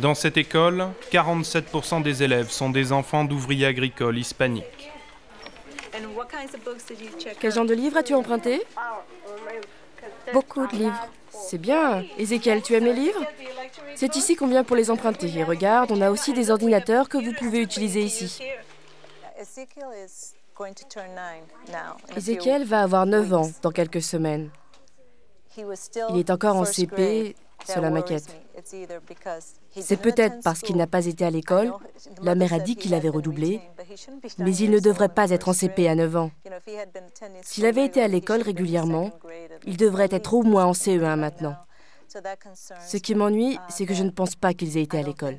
Dans cette école, 47% des élèves sont des enfants d'ouvriers agricoles hispaniques. Quel genre de livres as-tu emprunté Beaucoup de livres. C'est bien. Ezekiel, tu aimes les livres C'est ici qu'on vient pour les emprunter. Et regarde, on a aussi des ordinateurs que vous pouvez utiliser ici. Ezekiel va avoir 9 ans dans quelques semaines. Il est encore en CP, cela m'inquiète. C'est peut-être parce qu'il n'a pas été à l'école. La mère a dit qu'il avait redoublé. Mais il ne devrait pas être en CP à 9 ans. S'il avait été à l'école régulièrement, il devrait être au moins en CE1 maintenant. Ce qui m'ennuie, c'est que je ne pense pas qu'ils aient été à l'école.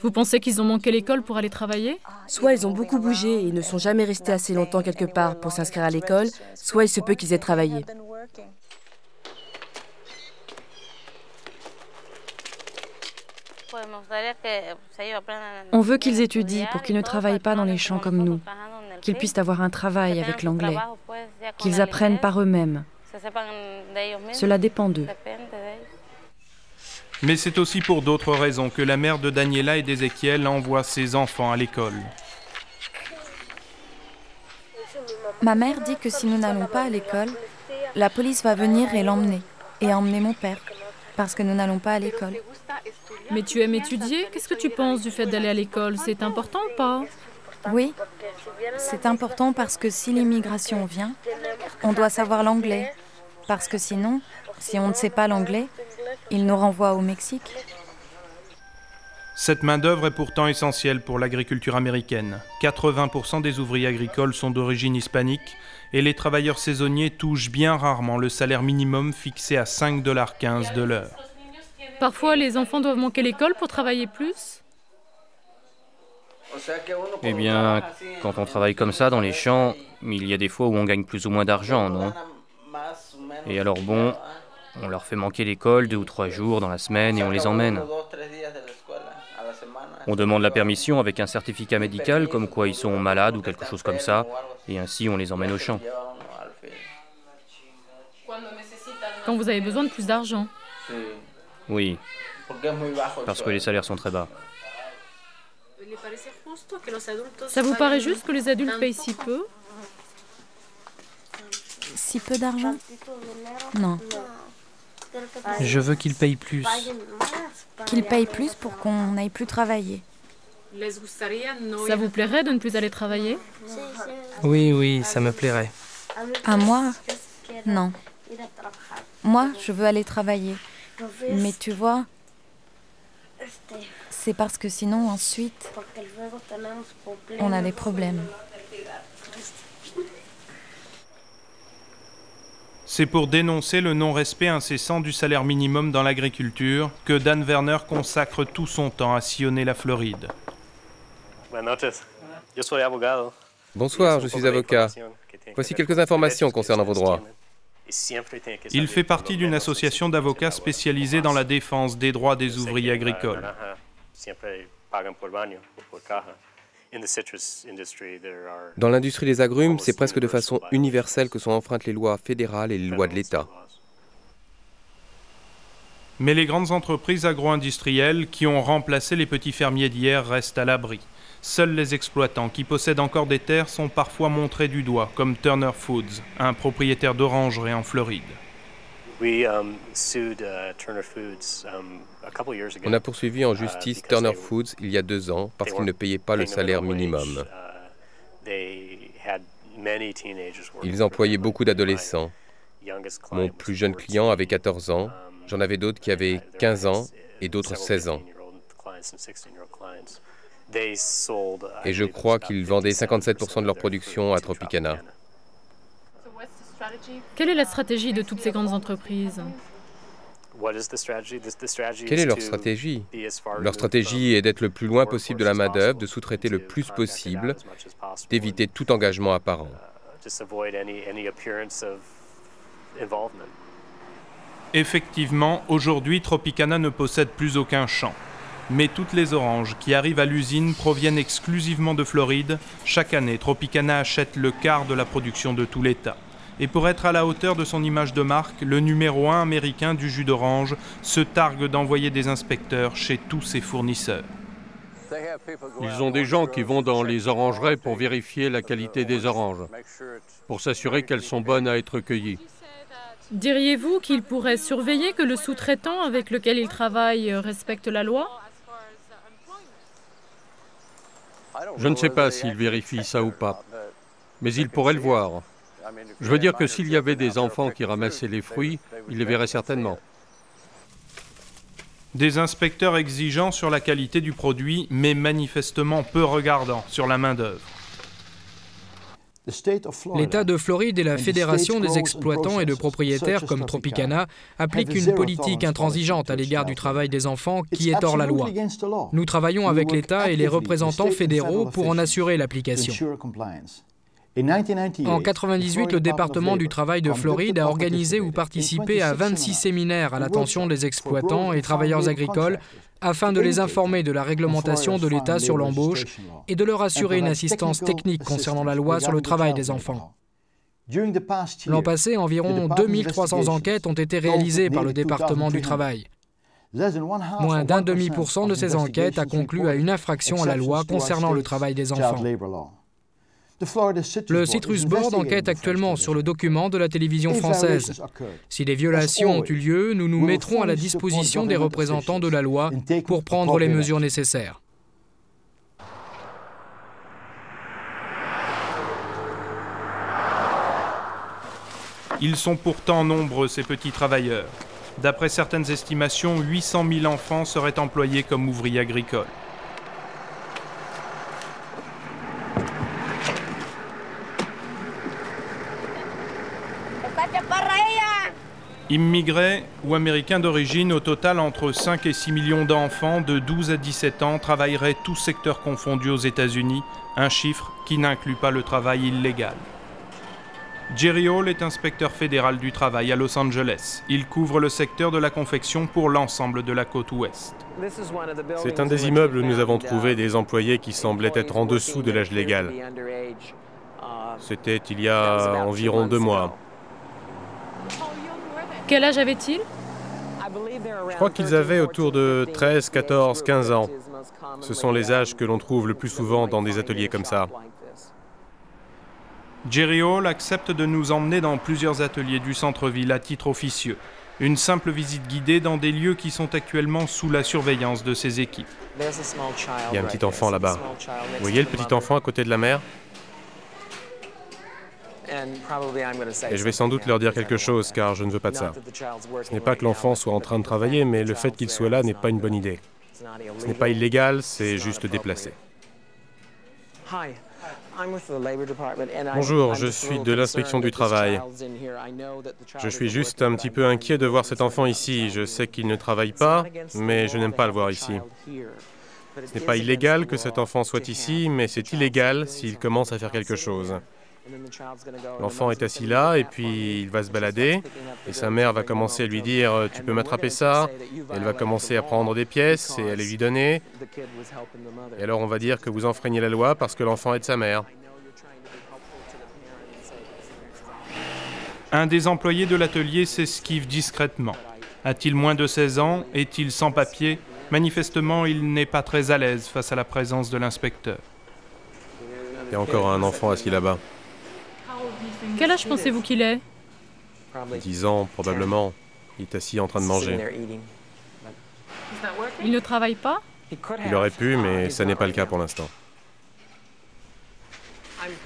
Vous pensez qu'ils ont manqué l'école pour aller travailler? Soit ils ont beaucoup bougé et ne sont jamais restés assez longtemps quelque part pour s'inscrire à l'école, soit il se peut qu'ils aient travaillé. On veut qu'ils étudient pour qu'ils ne travaillent pas dans les champs comme nous, qu'ils puissent avoir un travail avec l'anglais, qu'ils apprennent par eux-mêmes. Cela dépend d'eux. Mais c'est aussi pour d'autres raisons que la mère de Daniela et d'Ézéchiel envoie ses enfants à l'école. Ma mère dit que si nous n'allons pas à l'école, la police va venir et l'emmener, et emmener mon père, parce que nous n'allons pas à l'école. Mais tu aimes étudier? Qu'est-ce que tu penses du fait d'aller à l'école? C'est important ou pas? Oui, c'est important parce que si l'immigration vient, on doit savoir l'anglais. Parce que sinon, si on ne sait pas l'anglais, ils nous renvoient au Mexique. Cette main-d'œuvre est pourtant essentielle pour l'agriculture américaine. 80% des ouvriers agricoles sont d'origine hispanique et les travailleurs saisonniers touchent bien rarement le salaire minimum fixé à 5,15$ de l'heure. Parfois, les enfants doivent manquer l'école pour travailler plus Eh bien, quand on travaille comme ça dans les champs, il y a des fois où on gagne plus ou moins d'argent, non? Et alors bon, on leur fait manquer l'école deux ou trois jours dans la semaine et on les emmène. On demande la permission avec un certificat médical comme quoi ils sont malades ou quelque chose comme ça, et ainsi on les emmène au champ. Quand vous avez besoin de plus d'argent Oui, parce que les salaires sont très bas. Ça vous paraît juste que les adultes payent si peu Si peu d'argent Non. Je veux qu'ils payent plus. Qu'ils payent plus pour qu'on n'aille plus travailler. Ça vous plairait de ne plus aller travailler Oui, oui, ça me plairait. À moi Non. Moi, je veux aller travailler. Mais tu vois, c'est parce que sinon, ensuite, on a des problèmes. C'est pour dénoncer le non-respect incessant du salaire minimum dans l'agriculture que Dan Werner consacre tout son temps à sillonner la Floride. Bonsoir, je suis avocat. Voici quelques informations concernant vos droits. Il fait partie d'une association d'avocats spécialisée dans la défense des droits des ouvriers agricoles. Dans l'industrie des agrumes, c'est presque de façon universelle que sont enfreintes les lois fédérales et les lois de l'État. Mais les grandes entreprises agro-industrielles qui ont remplacé les petits fermiers d'hier restent à l'abri. Seuls les exploitants qui possèdent encore des terres sont parfois montrés du doigt, comme Turner Foods, un propriétaire d'orangerie en Floride. Um, um, On a poursuivi en uh, justice Turner Foods il y a deux ans parce qu'ils ne payaient pas le salaire minimum. Uh, Ils employaient beaucoup d'adolescents. Mon plus jeune client avait 14 ans, j'en avais d'autres qui avaient 15 ans et d'autres 16 ans. Et je crois qu'ils vendaient 57% de leur production à Tropicana. Quelle est la stratégie de toutes ces grandes entreprises? Quelle est leur stratégie? Leur stratégie est d'être le plus loin possible de la main-d'œuvre, de sous-traiter le plus possible, d'éviter tout engagement apparent. Effectivement, aujourd'hui, Tropicana ne possède plus aucun champ. Mais toutes les oranges qui arrivent à l'usine proviennent exclusivement de Floride. Chaque année, Tropicana achète le quart de la production de tout l'État. Et pour être à la hauteur de son image de marque, le numéro 1 américain du jus d'orange se targue d'envoyer des inspecteurs chez tous ses fournisseurs. Ils ont des gens qui vont dans les orangeries pour vérifier la qualité des oranges, pour s'assurer qu'elles sont bonnes à être cueillies. Diriez-vous qu'ils pourraient surveiller que le sous-traitant avec lequel ils travaillent respecte la loi? Je ne sais pas s'ils vérifient ça ou pas, mais ils pourraient le voir. Je veux dire que s'il y avait des enfants qui ramassaient les fruits, ils les verraient certainement. Des inspecteurs exigeants sur la qualité du produit, mais manifestement peu regardants sur la main-d'œuvre. L'État de Floride et la Fédération des exploitants et de propriétaires comme Tropicana appliquent une politique intransigeante à l'égard du travail des enfants qui est hors la loi. Nous travaillons avec l'État et les représentants fédéraux pour en assurer l'application. En 1998, le département du travail de Floride a organisé ou participé à 26 séminaires à l'attention des exploitants et travailleurs agricoles afin de les informer de la réglementation de l'État sur l'embauche et de leur assurer une assistance technique concernant la loi sur le travail des enfants. L'an passé, environ 2300 enquêtes ont été réalisées par le département du travail. Moins d'un demi pour cent de ces enquêtes a conclu à une infraction à la loi concernant le travail des enfants. Le Citrus Board enquête actuellement sur le document de la télévision française. Si des violations ont eu lieu, nous nous mettrons à la disposition des représentants de la loi pour prendre les mesures nécessaires. Ils sont pourtant nombreux, ces petits travailleurs. D'après certaines estimations, 800 000 enfants seraient employés comme ouvriers agricoles. Immigrés ou américains d'origine, au total entre 5 et 6 millions d'enfants de 12 à 17 ans travailleraient tous secteurs confondus aux États-Unis, un chiffre qui n'inclut pas le travail illégal. Jerry Hall est inspecteur fédéral du travail à Los Angeles. Il couvre le secteur de la confection pour l'ensemble de la côte ouest. C'est un des immeubles où nous avons trouvé des employés qui semblaient être en dessous de l'âge légal. C'était il y a environ deux mois. Quel âge avaient-ils Je crois qu'ils avaient autour de 13, 14, 15 ans. Ce sont les âges que l'on trouve le plus souvent dans des ateliers comme ça. Jerry Hall accepte de nous emmener dans plusieurs ateliers du centre-ville à titre officieux. Une simple visite guidée dans des lieux qui sont actuellement sous la surveillance de ses équipes. Il y a un petit enfant là-bas. Vous voyez le petit enfant à côté de la mère? Et je vais sans doute leur dire quelque chose car je ne veux pas de ça. Ce n'est pas que l'enfant soit en train de travailler, mais le fait qu'il soit là n'est pas une bonne idée. Ce n'est pas illégal, c'est juste déplacé. Bonjour, je suis de l'inspection du travail. Je suis juste un petit peu inquiet de voir cet enfant ici. Je sais qu'il ne travaille pas, mais je n'aime pas le voir ici. Ce n'est pas illégal que cet enfant soit ici, mais c'est illégal s'il commence à faire quelque chose. L'enfant est assis là et puis il va se balader et sa mère va commencer à lui dire tu peux m'attraper ça? elle va commencer à prendre des pièces et à les lui donner et alors on va dire que vous enfreignez la loi parce que l'enfant est de sa mère. Un des employés de l'atelier s'esquive discrètement. A-t-il moins de 16 ans? Est-il sans papier? Manifestement, il n'est pas très à l'aise face à la présence de l'inspecteur. Il y a encore un enfant assis là-bas. Quel âge pensez-vous qu'il est? 10 ans, probablement. Il est assis en train de manger. Il ne travaille pas? Il aurait pu, mais ça n'est pas le cas pour l'instant.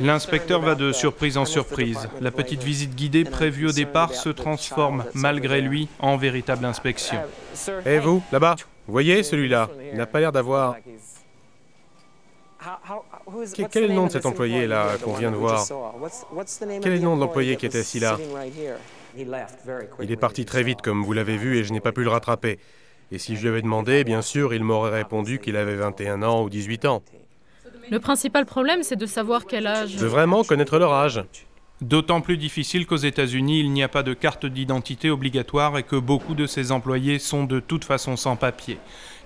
L'inspecteur va de surprise en surprise. La petite visite guidée prévue au départ se transforme, malgré lui, en véritable inspection. Et vous, là-bas Vous voyez celui-là Il n'a pas l'air d'avoir... Quel est le nom de cet employé là qu'on vient de voir? Quel est le nom de l'employé qui était assis là? Il est parti très vite comme vous l'avez vu et je n'ai pas pu le rattraper. Et si je lui avais demandé, bien sûr, il m'aurait répondu qu'il avait 21 ans ou 18 ans. Le principal problème, c'est de savoir quel âge. De vraiment connaître leur âge. D'autant plus difficile qu'aux États-Unis, il n'y a pas de carte d'identité obligatoire et que beaucoup de ces employés sont de toute façon sans papier.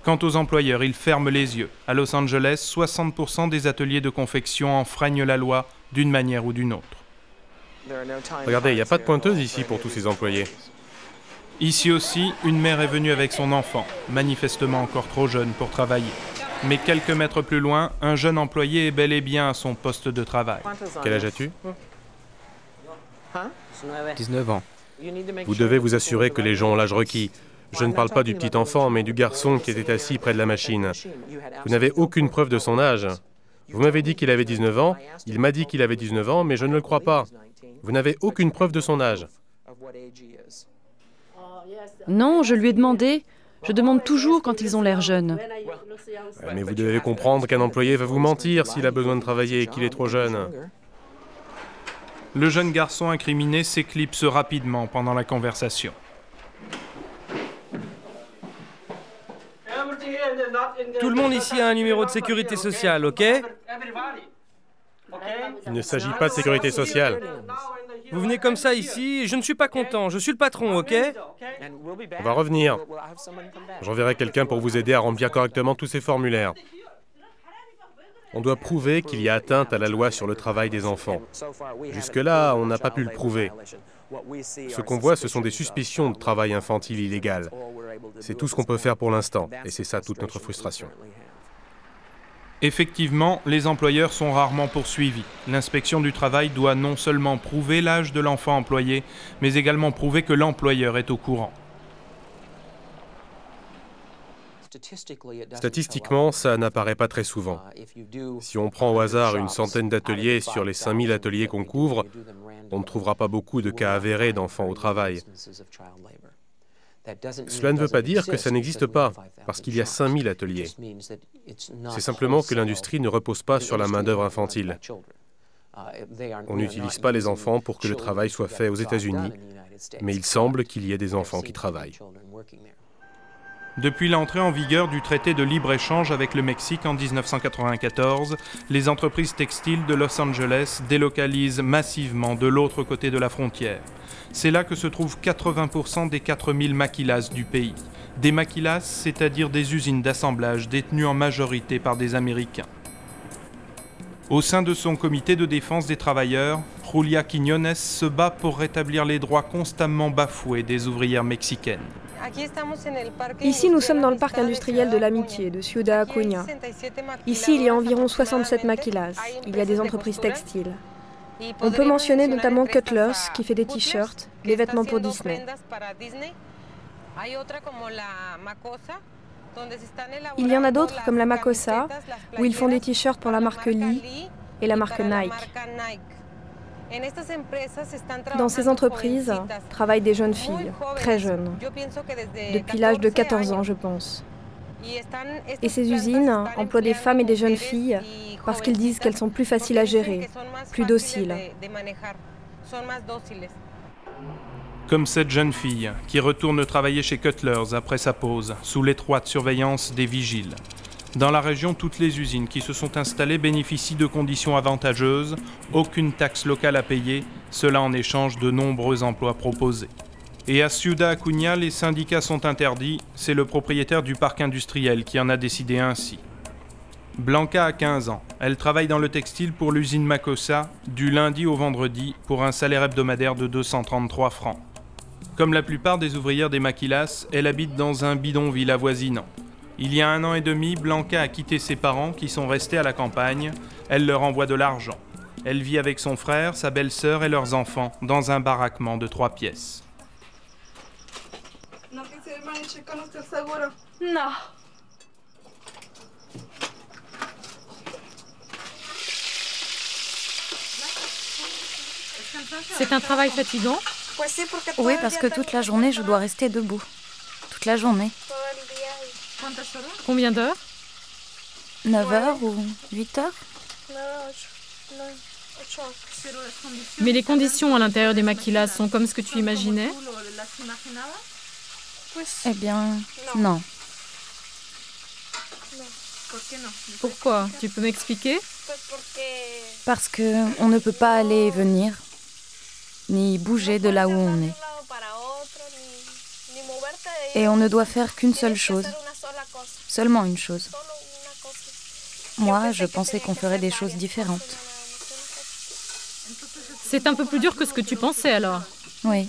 Quant aux employeurs, ils ferment les yeux. À Los Angeles, 60% des ateliers de confection enfreignent la loi d'une manière ou d'une autre. Regardez, il n'y a pas de pointeuse ici pour tous ces employés. Ici aussi, une mère est venue avec son enfant, manifestement encore trop jeune pour travailler. Mais quelques mètres plus loin, un jeune employé est bel et bien à son poste de travail. Quel âge as-tu? 19 ans. Vous devez vous assurer que les gens ont l'âge requis. Je ne parle pas du petit enfant, mais du garçon qui était assis près de la machine. Vous n'avez aucune preuve de son âge. Vous m'avez dit qu'il avait 19 ans, il m'a dit qu'il avait 19 ans, mais je ne le crois pas. Vous n'avez aucune preuve de son âge. Non, je lui ai demandé. Je demande toujours quand ils ont l'air jeunes. Mais vous devez comprendre qu'un employé va vous mentir s'il a besoin de travailler et qu'il est trop jeune. Le jeune garçon incriminé s'éclipse rapidement pendant la conversation. Tout le monde ici a un numéro de sécurité sociale, ok Il ne s'agit pas de sécurité sociale. Vous venez comme ça ici, je ne suis pas content, je suis le patron, ok On va revenir. J'enverrai quelqu'un pour vous aider à remplir correctement tous ces formulaires. On doit prouver qu'il y a atteinte à la loi sur le travail des enfants. Jusque-là, on n'a pas pu le prouver. Ce qu'on voit, ce sont des suspicions de travail infantile illégal. C'est tout ce qu'on peut faire pour l'instant, et c'est ça toute notre frustration. Effectivement, les employeurs sont rarement poursuivis. L'inspection du travail doit non seulement prouver l'âge de l'enfant employé, mais également prouver que l'employeur est au courant. Statistiquement, ça n'apparaît pas très souvent. Si on prend au hasard une centaine d'ateliers sur les 5000 ateliers qu'on couvre, on ne trouvera pas beaucoup de cas avérés d'enfants au travail. Cela ne veut pas dire que ça n'existe pas, parce qu'il y a 5000 ateliers. C'est simplement que l'industrie ne repose pas sur la main-d'œuvre infantile. On n'utilise pas les enfants pour que le travail soit fait aux États-Unis, mais il semble qu'il y ait des enfants qui travaillent. Depuis l'entrée en vigueur du traité de libre-échange avec le Mexique en 1994, les entreprises textiles de Los Angeles délocalisent massivement de l'autre côté de la frontière. C'est là que se trouvent 80% des 4000 maquilas du pays. Des maquilas, c'est-à-dire des usines d'assemblage détenues en majorité par des Américains. Au sein de son comité de défense des travailleurs, Julia Quiñones se bat pour rétablir les droits constamment bafoués des ouvrières mexicaines. Ici, nous sommes dans le parc industriel de l'amitié de Ciudad Acuña. Ici, il y a environ 67 maquilas. Il y a des entreprises textiles. On peut mentionner notamment Cutlers qui fait des t-shirts, des vêtements pour Disney. Il y en a d'autres comme la Makosa, où ils font des t-shirts pour la marque Lee et la marque Nike. Dans ces entreprises travaillent des jeunes filles, très jeunes, depuis l'âge de 14 ans, je pense. Et ces usines emploient des femmes et des jeunes filles parce qu'ils disent qu'elles sont plus faciles à gérer, plus dociles. Comme cette jeune fille qui retourne travailler chez Cutlers après sa pause, sous l'étroite surveillance des vigiles. Dans la région, toutes les usines qui se sont installées bénéficient de conditions avantageuses, aucune taxe locale à payer, cela en échange de nombreux emplois proposés. Et à Ciudad Acuña, les syndicats sont interdits, c'est le propriétaire du parc industriel qui en a décidé ainsi. Blanca a 15 ans. Elle travaille dans le textile pour l'usine Makosa du lundi au vendredi pour un salaire hebdomadaire de 233 francs. Comme la plupart des ouvrières des maquilas, elle habite dans un bidonville avoisinant. Il y a un an et demi, Blanca a quitté ses parents qui sont restés à la campagne. Elle leur envoie de l'argent. Elle vit avec son frère, sa belle-sœur et leurs enfants dans un baraquement de trois pièces. Non. C'est un travail fatigant Oui, parce que toute la journée, je dois rester debout. Toute la journée. Combien d'heures? 9 heures ou 8 heures? Mais les conditions à l'intérieur des maquilas sont comme ce que tu imaginais? Eh bien, non. Pourquoi? Tu peux m'expliquer? Parce que on ne peut pas aller et venir, ni bouger de là où on est. Et on ne doit faire qu'une seule chose, seulement une chose. Moi, je pensais qu'on ferait des choses différentes. C'est un peu plus dur que ce que tu pensais alors. Oui.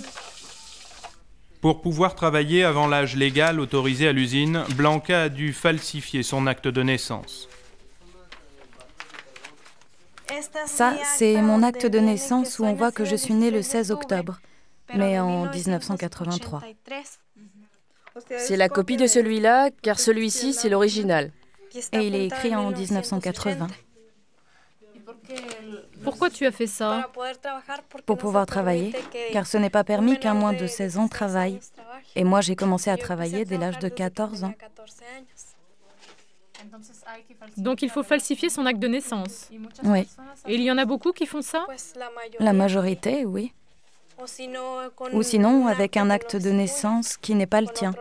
Pour pouvoir travailler avant l'âge légal autorisé à l'usine, Blanca a dû falsifier son acte de naissance. Ça, c'est mon acte de naissance où on voit que je suis née le 16 octobre, mais en 1983. C'est la copie de celui-là, car celui-ci, c'est l'original. Et il est écrit en 1980. Pourquoi tu as fait ça Pour pouvoir travailler, car ce n'est pas permis qu'un moins de 16 ans travaille. Et moi, j'ai commencé à travailler dès l'âge de 14 ans. Donc il faut falsifier son acte de naissance. Oui. Et il y en a beaucoup qui font ça La majorité, oui. Ou sinon, avec un acte de naissance qui n'est pas le tien,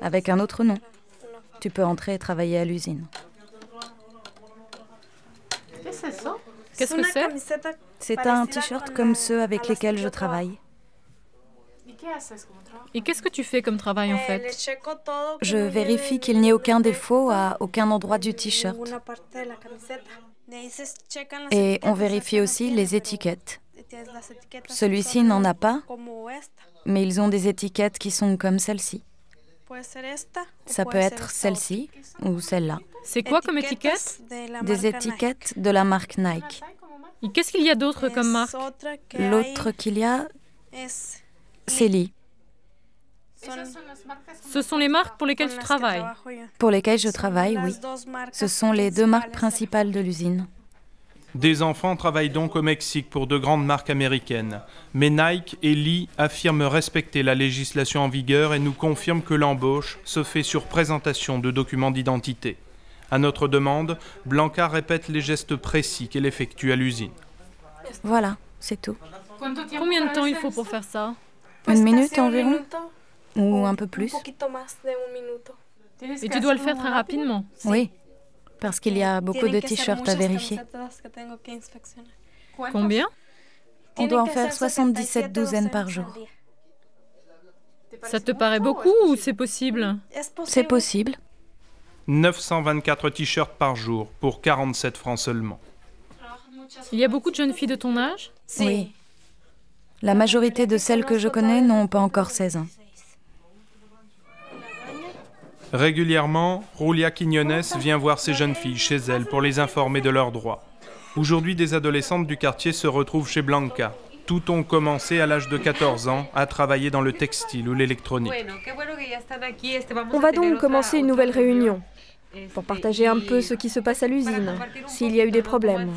avec un autre nom. Tu peux entrer et travailler à l'usine. Qu'est-ce que c'est C'est un t-shirt comme ceux avec lesquels je travaille. Et qu'est-ce que tu fais comme travail en fait? Je vérifie qu'il n'y ait aucun défaut à aucun endroit du t-shirt. Et on vérifie aussi les étiquettes. Celui-ci n'en a pas, mais ils ont des étiquettes qui sont comme celle-ci. Ça peut être celle-ci ou celle-là. C'est quoi comme étiquette Des étiquettes de la marque Nike. Et qu'est-ce qu'il y a d'autre comme marque L'autre qu'il y a, c'est Lee. Ce sont les marques pour lesquelles tu travailles Pour lesquelles je travaille, oui. Ce sont les deux marques principales de l'usine. Des enfants travaillent donc au Mexique pour de grandes marques américaines. Mais Nike et Lee affirment respecter la législation en vigueur et nous confirment que l'embauche se fait sur présentation de documents d'identité. À notre demande, Blanca répète les gestes précis qu'elle effectue à l'usine. Voilà, c'est tout. Combien de temps il faut pour faire ça? Une minute environ? Ou un peu plus? Et tu dois le faire très rapidement Oui, parce qu'il y a beaucoup de t-shirts à vérifier. Combien? On doit en faire 77 douzaines par jour. Ça te paraît beaucoup ou c'est possible? C'est possible. 924 t-shirts par jour pour 47 francs seulement. Il y a beaucoup de jeunes filles de ton âge? Oui. La majorité de celles que je connais n'ont pas encore 16 ans. Régulièrement, Julia Quiñones vient voir ces jeunes filles chez elle pour les informer de leurs droits. Aujourd'hui, des adolescentes du quartier se retrouvent chez Blanca. Toutes ont commencé à l'âge de 14 ans à travailler dans le textile ou l'électronique. On va donc commencer une nouvelle réunion pour partager un peu ce qui se passe à l'usine, s'il y a eu des problèmes.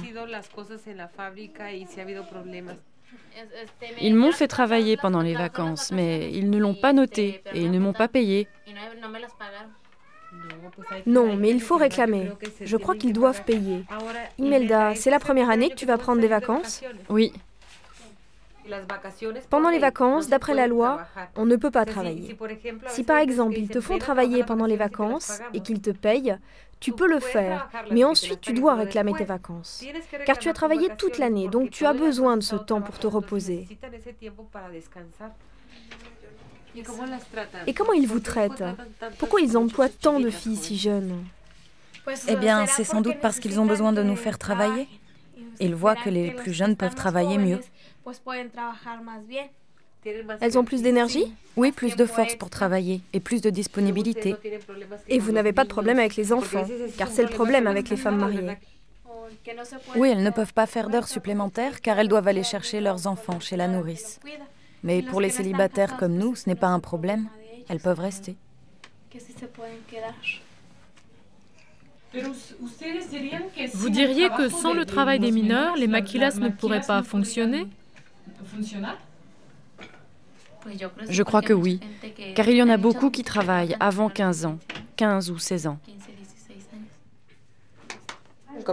Ils m'ont fait travailler pendant les vacances, mais ils ne l'ont pas noté et ils ne m'ont pas payé. Non, mais il faut réclamer. Je crois qu'ils doivent payer. Imelda, c'est la première année que tu vas prendre des vacances Oui. Pendant les vacances, d'après la loi, on ne peut pas travailler. Si par exemple ils te font travailler pendant les vacances et qu'ils te payent, tu peux le faire, mais ensuite tu dois réclamer tes vacances. Car tu as travaillé toute l'année, donc tu as besoin de ce temps pour te reposer. Et comment ils vous traitent? Pourquoi ils emploient tant de filles si jeunes? Eh bien, c'est sans doute parce qu'ils ont besoin de nous faire travailler. Ils voient que les plus jeunes peuvent travailler mieux. Elles ont plus d'énergie Oui, plus de force pour travailler et plus de disponibilité. Et vous n'avez pas de problème avec les enfants, car c'est le problème avec les femmes mariées. Oui, elles ne peuvent pas faire d'heures supplémentaires car elles doivent aller chercher leurs enfants chez la nourrice. Mais pour les célibataires comme nous, ce n'est pas un problème. Elles peuvent rester. Vous diriez que sans le travail des mineurs, les maquilas ne pourraient pas fonctionner? Je crois que oui, car il y en a beaucoup qui travaillent avant 15 ans, 15 ou 16 ans. Le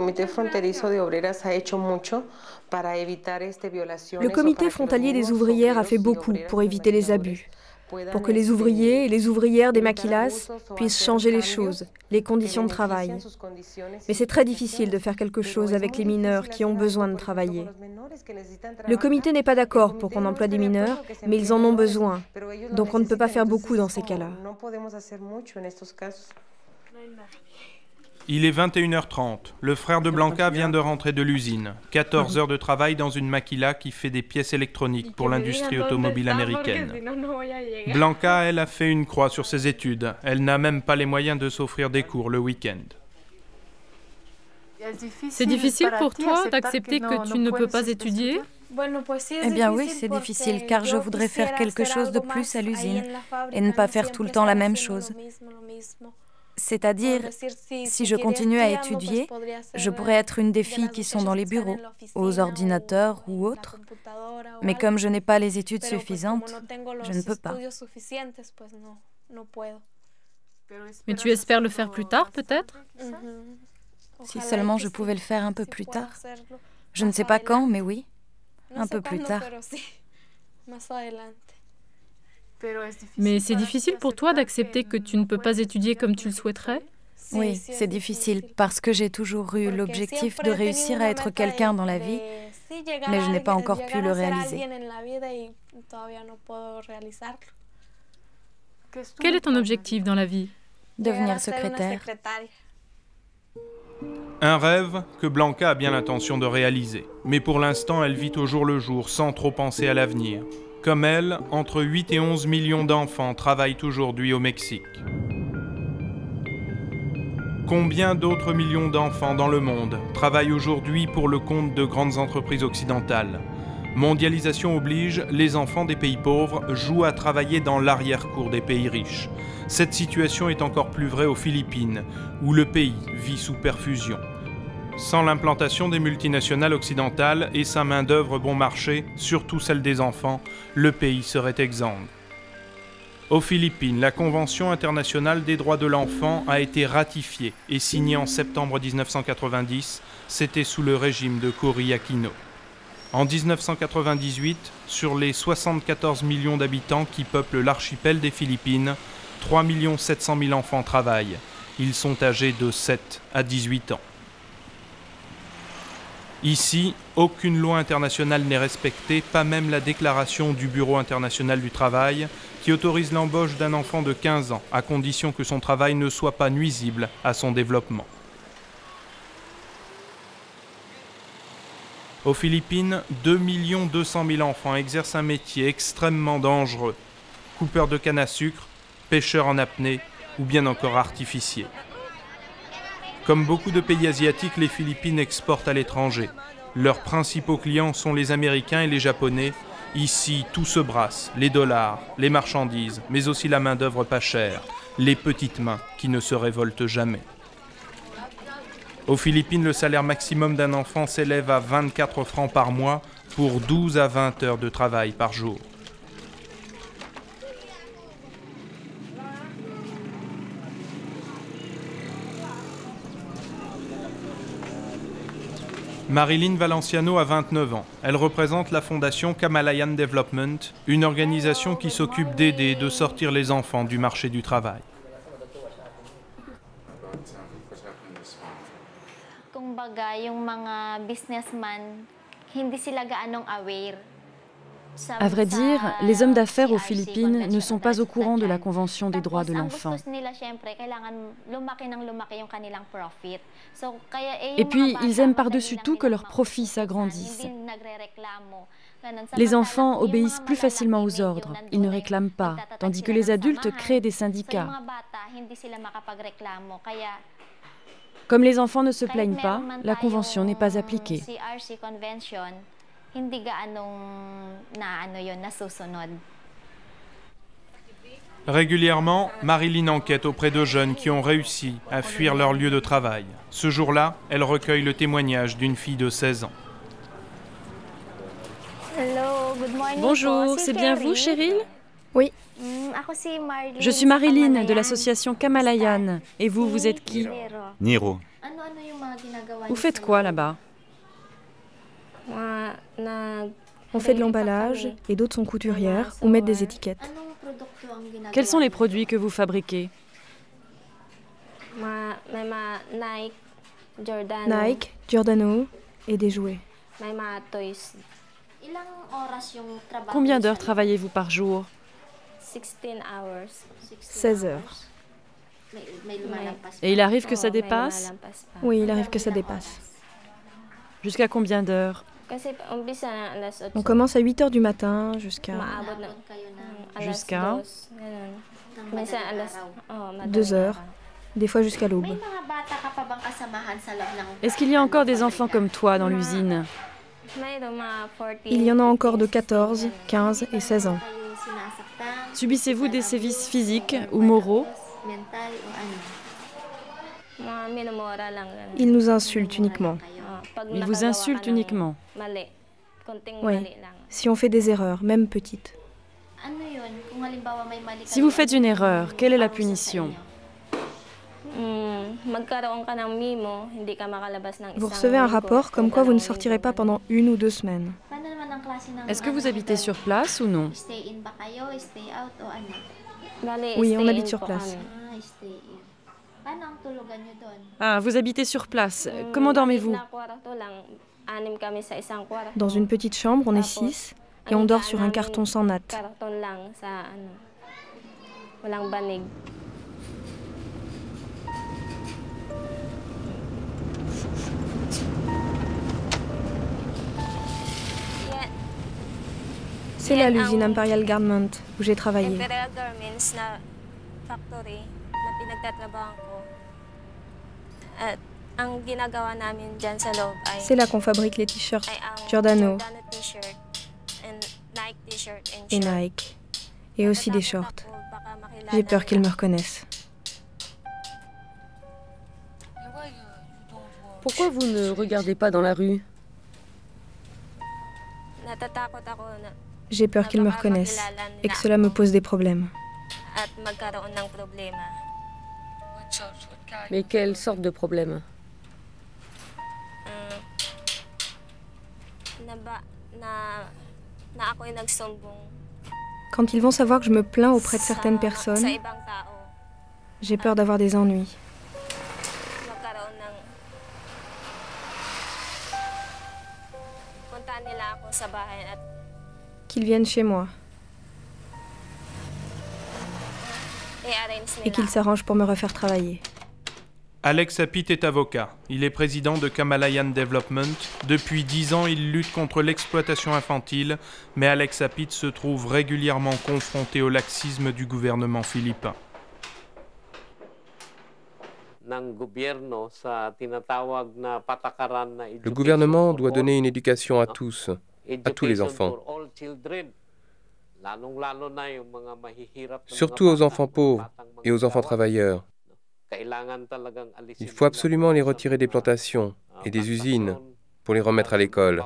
comité frontalier des ouvrières a fait beaucoup pour éviter les abus pour que les ouvriers et les ouvrières des maquilas puissent changer les choses, les conditions de travail. Mais c'est très difficile de faire quelque chose avec les mineurs qui ont besoin de travailler. Le comité n'est pas d'accord pour qu'on emploie des mineurs, mais ils en ont besoin. Donc on ne peut pas faire beaucoup dans ces cas-là. Il est 21h30. Le frère de Blanca vient de rentrer de l'usine. 14 heures de travail dans une maquila qui fait des pièces électroniques pour l'industrie automobile américaine. Blanca, elle, a fait une croix sur ses études. Elle n'a même pas les moyens de s'offrir des cours le week-end. C'est difficile pour toi d'accepter que tu ne peux pas étudier? Eh bien oui, c'est difficile car je voudrais faire quelque chose de plus à l'usine et ne pas faire tout le temps la même chose. C'est-à-dire, si je continue à étudier, je pourrais être une des filles qui sont dans les bureaux, aux ordinateurs ou autres. Mais comme je n'ai pas les études suffisantes, je ne peux pas. Mais tu espères le faire plus tard, peut-être? Si seulement je pouvais le faire un peu plus tard. Je ne sais pas quand, mais oui, un peu plus tard. Mais c'est difficile pour toi d'accepter que tu ne peux pas étudier comme tu le souhaiterais? Oui, c'est difficile parce que j'ai toujours eu l'objectif de réussir à être quelqu'un dans la vie, mais je n'ai pas encore pu le réaliser. Quel est ton objectif dans la vie? Devenir secrétaire. Un rêve que Blanca a bien l'intention de réaliser, mais pour l'instant elle vit au jour le jour sans trop penser à l'avenir. Comme elle, entre 8 et 11 millions d'enfants travaillent aujourd'hui au Mexique. Combien d'autres millions d'enfants dans le monde travaillent aujourd'hui pour le compte de grandes entreprises occidentales? Mondialisation oblige, les enfants des pays pauvres jouent à travailler dans l'arrière-cour des pays riches. Cette situation est encore plus vraie aux Philippines, où le pays vit sous perfusion. Sans l'implantation des multinationales occidentales et sa main-d'œuvre bon marché, surtout celle des enfants, le pays serait exsangue. Aux Philippines, la Convention internationale des droits de l'enfant a été ratifiée et signée en septembre 1990. C'était sous le régime de Cory Aquino. En 1998, sur les 74 millions d'habitants qui peuplent l'archipel des Philippines, 3 700 000 enfants travaillent. Ils sont âgés de 7 à 18 ans. Ici, aucune loi internationale n'est respectée, pas même la déclaration du Bureau international du travail, qui autorise l'embauche d'un enfant de 15 ans, à condition que son travail ne soit pas nuisible à son développement. Aux Philippines, 2 200 000 enfants exercent un métier extrêmement dangereux. Coupeur de canne à sucre, pêcheur en apnée ou bien encore artificier. Comme beaucoup de pays asiatiques, les Philippines exportent à l'étranger. Leurs principaux clients sont les Américains et les Japonais. Ici, tout se brasse, les dollars, les marchandises, mais aussi la main-d'œuvre pas chère, les petites mains qui ne se révoltent jamais. Aux Philippines, le salaire maximum d'un enfant s'élève à 24 francs par mois pour 12 à 20 heures de travail par jour. Marilyn Valenciano a 29 ans. Elle représente la fondation Kamalayan Development, une organisation qui s'occupe d'aider et de sortir les enfants du marché du travail. À vrai dire, les hommes d'affaires aux Philippines ne sont pas au courant de la Convention des droits de l'enfant. Et puis, ils aiment par-dessus tout que leurs profits s'agrandissent. Les enfants obéissent plus facilement aux ordres, ils ne réclament pas, tandis que les adultes créent des syndicats. Comme les enfants ne se plaignent pas, la convention n'est pas appliquée. Régulièrement, Marilyn enquête auprès de jeunes qui ont réussi à fuir leur lieu de travail. Ce jour-là, elle recueille le témoignage d'une fille de 16 ans. Bonjour, c'est bien vous, Cheryl? Oui. Je suis Marilyn de l'association Kamalayan. Et vous, vous êtes qui? Niro. Vous faites quoi là-bas? On fait de l'emballage et d'autres sont couturières ou mettent des étiquettes. Quels sont les produits que vous fabriquez Nike, Giordano et des jouets. Combien d'heures travaillez-vous par jour 16 heures. Et il arrive que ça dépasse Oui, il arrive que ça dépasse. Jusqu'à combien d'heures On commence à 8 heures du matin jusqu'à... Jusqu'à 2 heures, des fois jusqu'à l'aube. Est-ce qu'il y a encore des enfants comme toi dans l'usine? Il y en a encore de 14, 15 et 16 ans. Subissez-vous des sévices physiques ou moraux? Ils nous insultent uniquement. Ils vous insultent uniquement. Oui, si on fait des erreurs, même petites. Si vous faites une erreur, quelle est la punition? Vous recevez un rapport comme quoi vous ne sortirez pas pendant une ou deux semaines. Est-ce que vous habitez sur place ou non? Oui, on habite sur place. Ah, vous habitez sur place. Comment dormez-vous Dans une petite chambre, on est six et on dort sur un carton sans natte. C'est là l'usine Imperial Garment où j'ai travaillé. C'est là qu'on fabrique les t-shirts. Giordano. Et Nike, et aussi des shorts. J'ai peur qu'ils me reconnaissent. Pourquoi vous ne regardez pas dans la rue? J'ai peur qu'ils me reconnaissent et que cela me pose des problèmes. Mais quelle sorte de problème Quand ils vont savoir que je me plains auprès de certaines personnes, j'ai peur d'avoir des ennuis. Qu'ils viennent chez moi. Et qu'ils s'arrangent pour me refaire travailler. Alex Apit est avocat. Il est président de Kamalayan Development. Depuis dix ans, il lutte contre l'exploitation infantile, mais Alex Apit se trouve régulièrement confronté au laxisme du gouvernement philippin. Le gouvernement doit donner une éducation à tous, à tous les enfants. Surtout aux enfants pauvres et aux enfants travailleurs. Il faut absolument les retirer des plantations et des usines pour les remettre à l'école.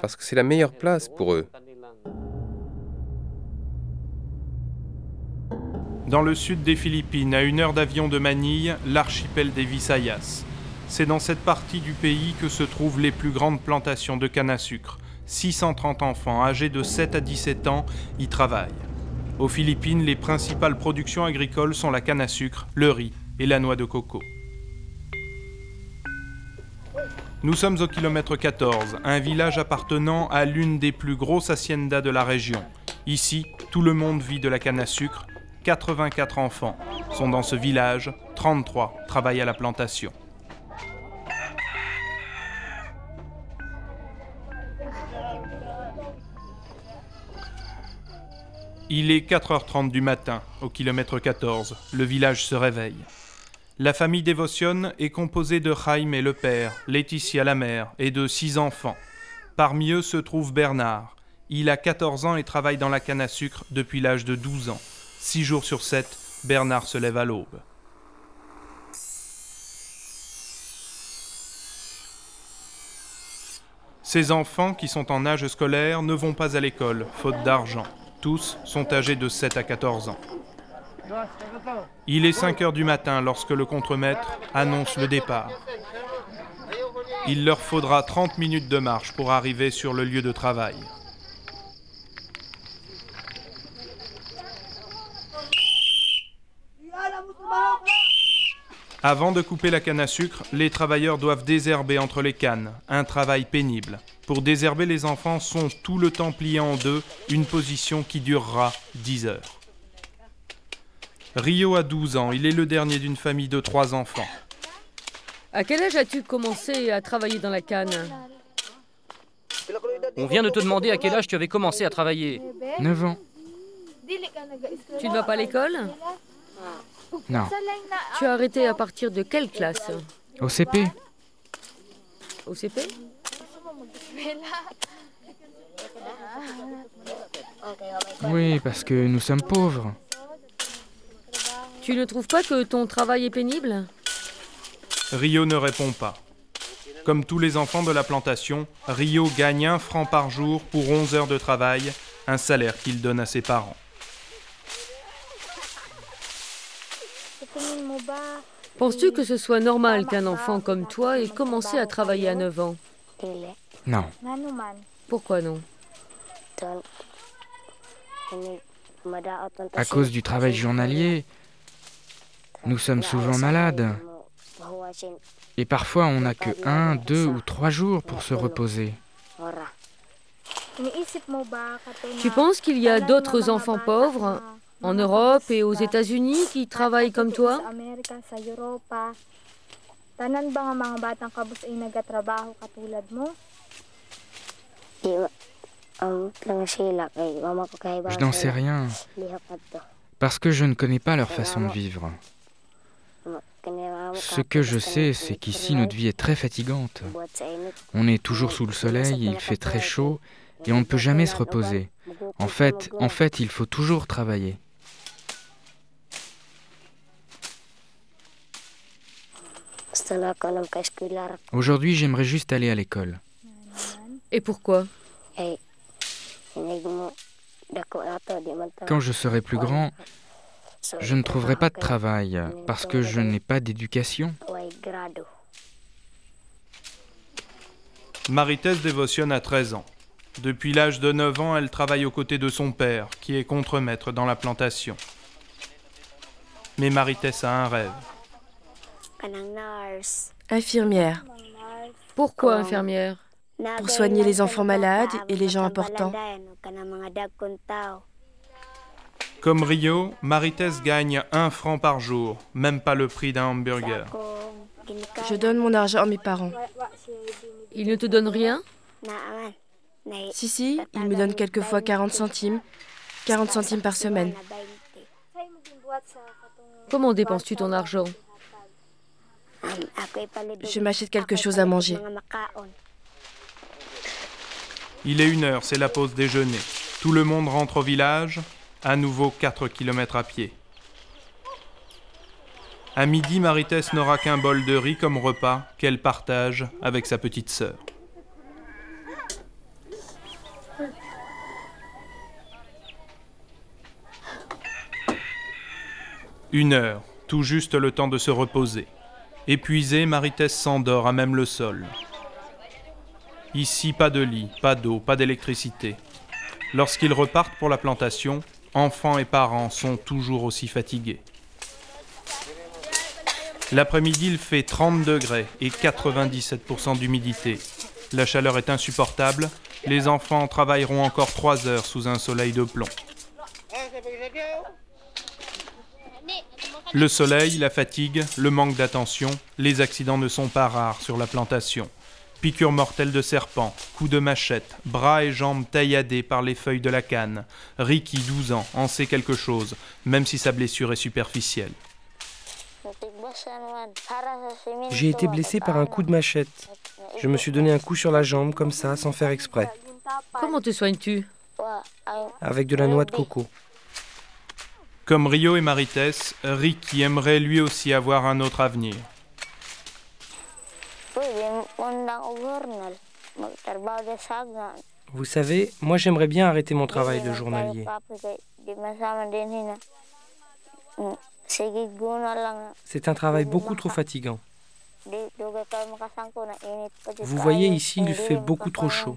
Parce que c'est la meilleure place pour eux. Dans le sud des Philippines, à une heure d'avion de Manille, l'archipel des Visayas. C'est dans cette partie du pays que se trouvent les plus grandes plantations de canne à sucre. 630 enfants âgés de 7 à 17 ans y travaillent. Aux Philippines, les principales productions agricoles sont la canne à sucre, le riz et la noix de coco. Nous sommes au kilomètre 14, un village appartenant à l'une des plus grosses haciendas de la région. Ici, tout le monde vit de la canne à sucre 84 enfants sont dans ce village, 33 travaillent à la plantation. Il est 4h30 du matin, au kilomètre 14. Le village se réveille. La famille Dévotionne est composée de Jaime et le père, Laetitia la mère et de six enfants. Parmi eux se trouve Bernard. Il a 14 ans et travaille dans la canne à sucre depuis l'âge de 12 ans. Six jours sur sept, Bernard se lève à l'aube. Ces enfants, qui sont en âge scolaire, ne vont pas à l'école, faute d'argent. Tous sont âgés de 7 à 14 ans. Il est 5 heures du matin lorsque le contremaître annonce le départ. Il leur faudra 30 minutes de marche pour arriver sur le lieu de travail. Avant de couper la canne à sucre, les travailleurs doivent désherber entre les cannes, un travail pénible. Pour désherber, les enfants sont tout le temps pliés en deux, une position qui durera 10 heures. Rio a 12 ans, il est le dernier d'une famille de trois enfants. À quel âge as-tu commencé à travailler dans la canne? On vient de te demander à quel âge tu avais commencé à travailler. 9 ans. Tu ne vas pas à l'école? Non. Tu as arrêté à partir de quelle classe Au CP. Au CP Oui, parce que nous sommes pauvres. Tu ne trouves pas que ton travail est pénible Rio ne répond pas. Comme tous les enfants de la plantation, Rio gagne un franc par jour pour 11 heures de travail, un salaire qu'il donne à ses parents. Penses-tu que ce soit normal qu'un enfant comme toi ait commencé à travailler à 9 ans? Non. Pourquoi non? À cause du travail journalier, nous sommes souvent malades. Et parfois, on n'a que un, deux ou trois jours pour se reposer. Tu penses qu'il y a d'autres enfants pauvres? En Europe et aux États-Unis qui travaillent comme toi? Je n'en sais rien, parce que je ne connais pas leur façon de vivre. Ce que je sais, c'est qu'ici, notre vie est très fatigante. On est toujours sous le soleil, il fait très chaud, et on ne peut jamais se reposer. En fait, en fait, il faut toujours travailler. Aujourd'hui, j'aimerais juste aller à l'école. Et pourquoi? Quand je serai plus grand, je ne trouverai pas de travail parce que je n'ai pas d'éducation. Maritès dévotionne à 13 ans. Depuis l'âge de 9 ans, elle travaille aux côtés de son père, qui est contremaître dans la plantation. Mais Maritès a un rêve. Infirmière. Pourquoi infirmière Pour soigner les enfants malades et les gens importants. Comme Rio, Maritès gagne un franc par jour, même pas le prix d'un hamburger. Je donne mon argent à mes parents. Ils ne te donnent rien Si, si, ils me donnent quelquefois 40 centimes. 40 centimes par semaine. Comment dépenses-tu ton argent Je m'achète quelque chose à manger. Il est une heure, c'est la pause déjeuner. Tout le monde rentre au village, à nouveau 4 km à pied. À midi, Maritès n'aura qu'un bol de riz comme repas qu'elle partage avec sa petite sœur. Une heure, tout juste le temps de se reposer. Épuisée, Maritès s'endort à même le sol. Ici, pas de lit, pas d'eau, pas d'électricité. Lorsqu'ils repartent pour la plantation, enfants et parents sont toujours aussi fatigués. L'après-midi, il fait 30 degrés et 97% d'humidité. La chaleur est insupportable. Les enfants travailleront encore 3 heures sous un soleil de plomb. Le soleil, la fatigue, le manque d'attention, les accidents ne sont pas rares sur la plantation. Piqûres mortelles de serpents, coups de machette, bras et jambes tailladés par les feuilles de la canne. Ricky, 12 ans, en sait quelque chose, même si sa blessure est superficielle. J'ai été blessé par un coup de machette. Je me suis donné un coup sur la jambe, comme ça, sans faire exprès. Comment te soignes-tu? Avec de la noix de coco. Comme Rio et Maritès, Ricky aimerait lui aussi avoir un autre avenir. Vous savez, moi j'aimerais bien arrêter mon travail de journalier. C'est un travail beaucoup trop fatigant. Vous voyez ici, il fait beaucoup trop chaud.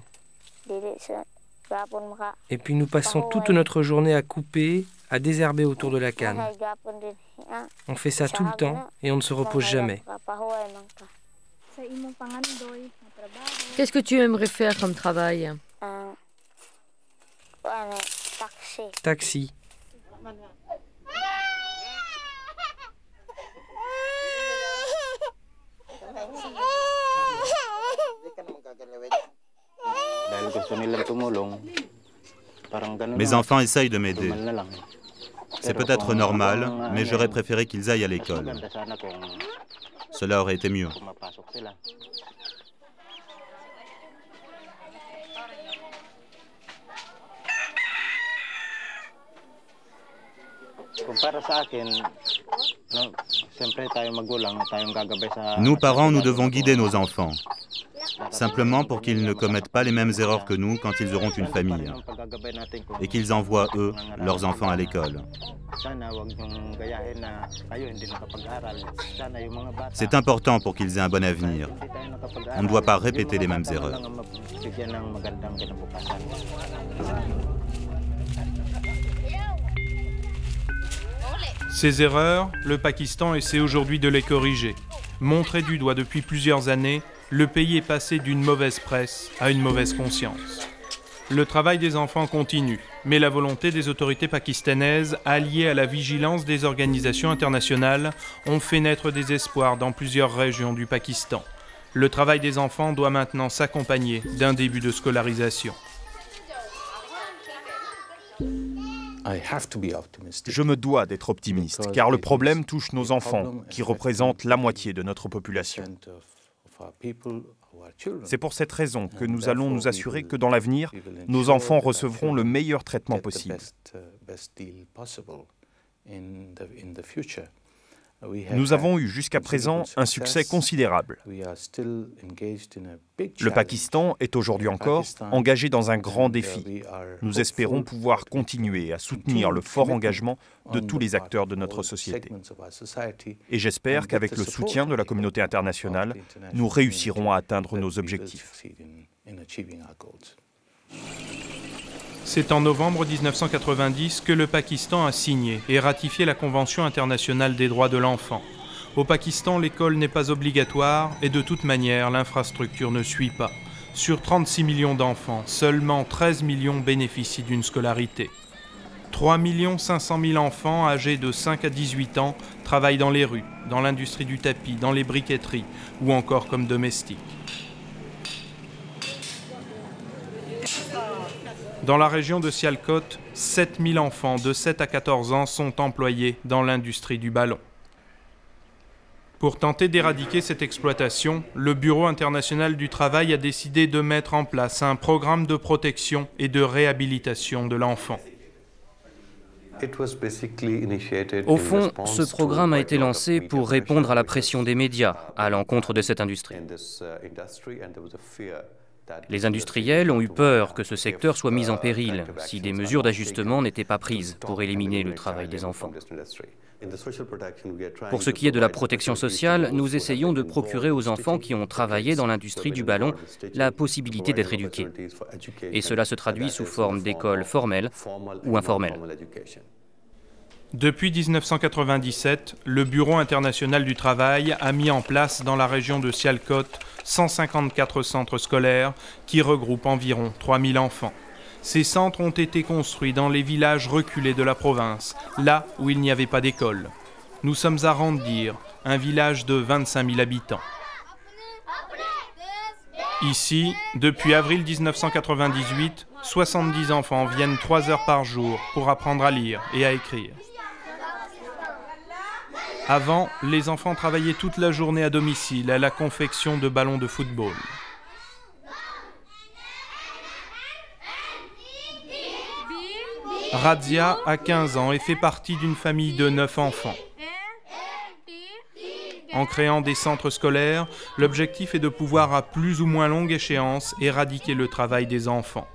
Et puis nous passons toute notre journée à couper, à désherber autour de la canne. On fait ça tout le temps et on ne se repose jamais. Qu'est-ce que tu aimerais faire comme travail? Taxi. Mes enfants essayent de m'aider. C'est peut-être normal, mais j'aurais préféré qu'ils aillent à l'école. Cela aurait été mieux. Nous, parents, nous devons guider nos enfants, simplement pour qu'ils ne commettent pas les mêmes erreurs que nous quand ils auront une famille, et qu'ils envoient, eux, leurs enfants à l'école. C'est important pour qu'ils aient un bon avenir. On ne doit pas répéter les mêmes erreurs. Ces erreurs, le Pakistan essaie aujourd'hui de les corriger. Montré du doigt depuis plusieurs années, le pays est passé d'une mauvaise presse à une mauvaise conscience. Le travail des enfants continue, mais la volonté des autorités pakistanaises, alliée à la vigilance des organisations internationales, ont fait naître des espoirs dans plusieurs régions du Pakistan. Le travail des enfants doit maintenant s'accompagner d'un début de scolarisation. Je me dois d'être optimiste, car le problème touche nos enfants, qui représentent la moitié de notre population. C'est pour cette raison que nous allons nous assurer que dans l'avenir, nos enfants recevront le meilleur traitement possible. Nous avons eu jusqu'à présent un succès considérable. Le Pakistan est aujourd'hui encore engagé dans un grand défi. Nous espérons pouvoir continuer à soutenir le fort engagement de tous les acteurs de notre société. Et j'espère qu'avec le soutien de la communauté internationale, nous réussirons à atteindre nos objectifs. C'est en novembre 1990 que le Pakistan a signé et ratifié la Convention internationale des droits de l'enfant. Au Pakistan, l'école n'est pas obligatoire et de toute manière, l'infrastructure ne suit pas. Sur 36 millions d'enfants, seulement 13 millions bénéficient d'une scolarité. 3 500 000 enfants âgés de 5 à 18 ans travaillent dans les rues, dans l'industrie du tapis, dans les briqueteries ou encore comme domestiques. Dans la région de Sialkot, 7000 enfants de 7 à 14 ans sont employés dans l'industrie du ballon. Pour tenter d'éradiquer cette exploitation, le Bureau international du travail a décidé de mettre en place un programme de protection et de réhabilitation de l'enfant. Au fond, ce programme a été lancé pour répondre à la pression des médias à l'encontre de cette industrie. Les industriels ont eu peur que ce secteur soit mis en péril si des mesures d'ajustement n'étaient pas prises pour éliminer le travail des enfants. Pour ce qui est de la protection sociale, nous essayons de procurer aux enfants qui ont travaillé dans l'industrie du ballon la possibilité d'être éduqués. Et cela se traduit sous forme d'écoles formelles ou informelles. Depuis 1997, le Bureau international du travail a mis en place dans la région de Sialkot 154 centres scolaires qui regroupent environ 3000 enfants. Ces centres ont été construits dans les villages reculés de la province, là où il n'y avait pas d'école. Nous sommes à Randir, un village de 25 000 habitants. Ici, depuis avril 1998, 70 enfants viennent 3 heures par jour pour apprendre à lire et à écrire. Avant, les enfants travaillaient toute la journée à domicile à la confection de ballons de football. Radia a 15 ans et fait partie d'une famille de 9 enfants. En créant des centres scolaires, l'objectif est de pouvoir à plus ou moins longue échéance éradiquer le travail des enfants.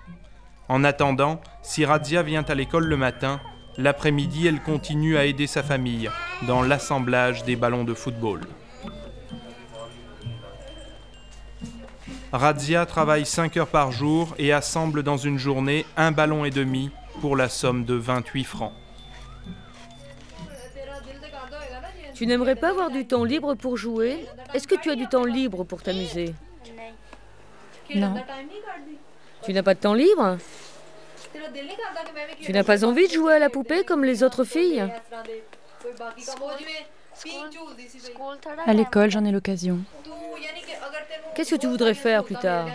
En attendant, si Radia vient à l'école le matin, L'après-midi, elle continue à aider sa famille dans l'assemblage des ballons de football. Razia travaille 5 heures par jour et assemble dans une journée un ballon et demi pour la somme de 28 francs. Tu n'aimerais pas avoir du temps libre pour jouer? Est-ce que tu as du temps libre pour t'amuser? Non. Tu n'as pas de temps libre? Tu n'as pas envie de jouer à la poupée comme les autres filles À l'école, j'en ai l'occasion. Qu'est-ce que tu voudrais faire plus tard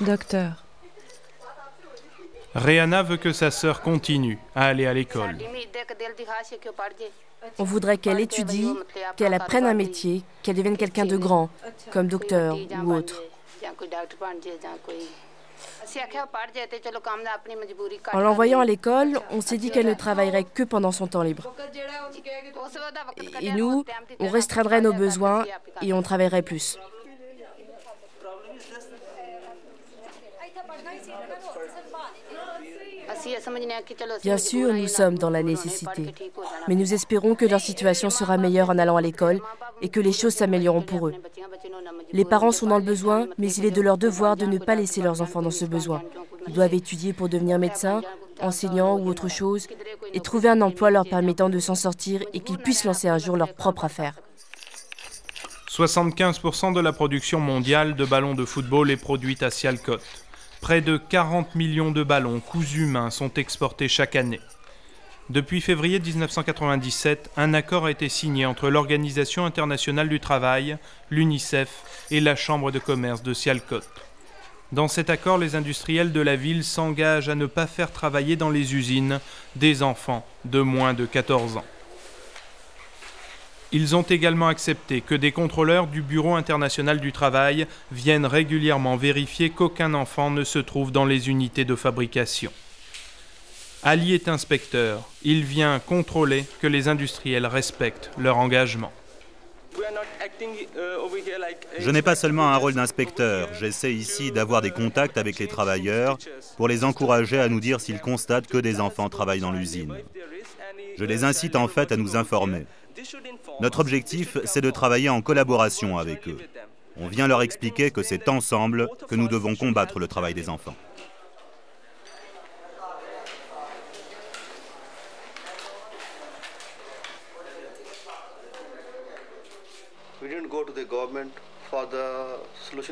Docteur. Rihanna veut que sa sœur continue à aller à l'école. On voudrait qu'elle étudie, qu'elle apprenne un métier, qu'elle devienne quelqu'un de grand, comme docteur ou autre. En l'envoyant à l'école, on s'est dit qu'elle ne travaillerait que pendant son temps libre. Et nous, on restreindrait nos besoins et on travaillerait plus. Bien sûr, nous sommes dans la nécessité, mais nous espérons que leur situation sera meilleure en allant à l'école et que les choses s'amélioreront pour eux. Les parents sont dans le besoin, mais il est de leur devoir de ne pas laisser leurs enfants dans ce besoin. Ils doivent étudier pour devenir médecins, enseignants ou autre chose, et trouver un emploi leur permettant de s'en sortir et qu'ils puissent lancer un jour leur propre affaire. 75% de la production mondiale de ballons de football est produite à Sialkot. Près de 40 millions de ballons cousus humains sont exportés chaque année. Depuis février 1997, un accord a été signé entre l'Organisation internationale du travail, l'UNICEF et la Chambre de commerce de Sialkot. Dans cet accord, les industriels de la ville s'engagent à ne pas faire travailler dans les usines des enfants de moins de 14 ans. Ils ont également accepté que des contrôleurs du Bureau international du travail viennent régulièrement vérifier qu'aucun enfant ne se trouve dans les unités de fabrication. Ali est inspecteur. Il vient contrôler que les industriels respectent leur engagement. Je n'ai pas seulement un rôle d'inspecteur, j'essaie ici d'avoir des contacts avec les travailleurs pour les encourager à nous dire s'ils constatent que des enfants travaillent dans l'usine. Je les incite en fait à nous informer. Notre objectif, c'est de travailler en collaboration avec eux. On vient leur expliquer que c'est ensemble que nous devons combattre le travail des enfants.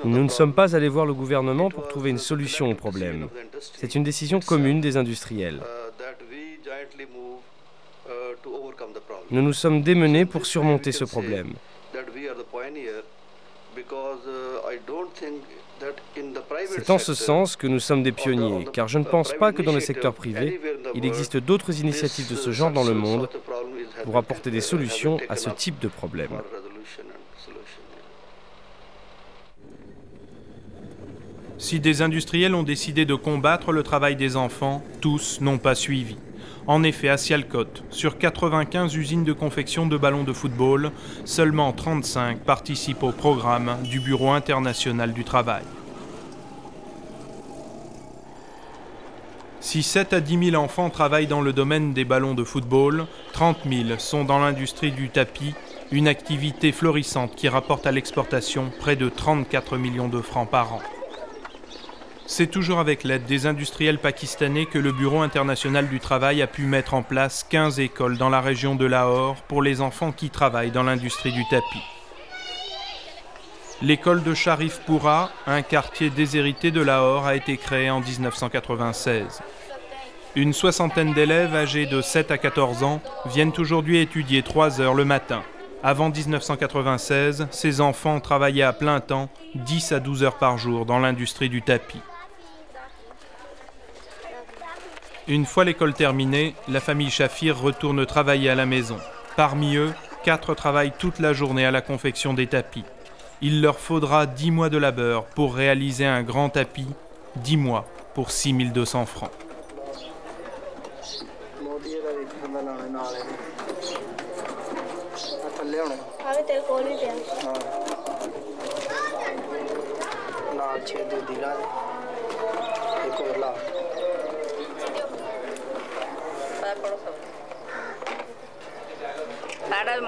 Nous ne sommes pas allés voir le gouvernement pour trouver une solution au problème. C'est une décision commune des industriels. Nous nous sommes démenés pour surmonter ce problème. C'est en ce sens que nous sommes des pionniers, car je ne pense pas que dans le secteur privé, il existe d'autres initiatives de ce genre dans le monde pour apporter des solutions à ce type de problème. Si des industriels ont décidé de combattre le travail des enfants, tous n'ont pas suivi. En effet, à Sialkot, sur 95 usines de confection de ballons de football, seulement 35 participent au programme du Bureau international du travail. Si 7 à 10 000 enfants travaillent dans le domaine des ballons de football, 30 000 sont dans l'industrie du tapis, une activité florissante qui rapporte à l'exportation près de 34 millions de francs par an. C'est toujours avec l'aide des industriels pakistanais que le Bureau international du travail a pu mettre en place 15 écoles dans la région de Lahore pour les enfants qui travaillent dans l'industrie du tapis. L'école de Sharifpura, un quartier déshérité de Lahore, a été créée en 1996. Une soixantaine d'élèves âgés de 7 à 14 ans viennent aujourd'hui étudier 3 heures le matin. Avant 1996, ces enfants travaillaient à plein temps, 10 à 12 heures par jour dans l'industrie du tapis. Une fois l'école terminée, la famille Shafir retourne travailler à la maison. Parmi eux, quatre travaillent toute la journée à la confection des tapis. Il leur faudra 10 mois de labeur pour réaliser un grand tapis, 10 mois pour 6200 francs.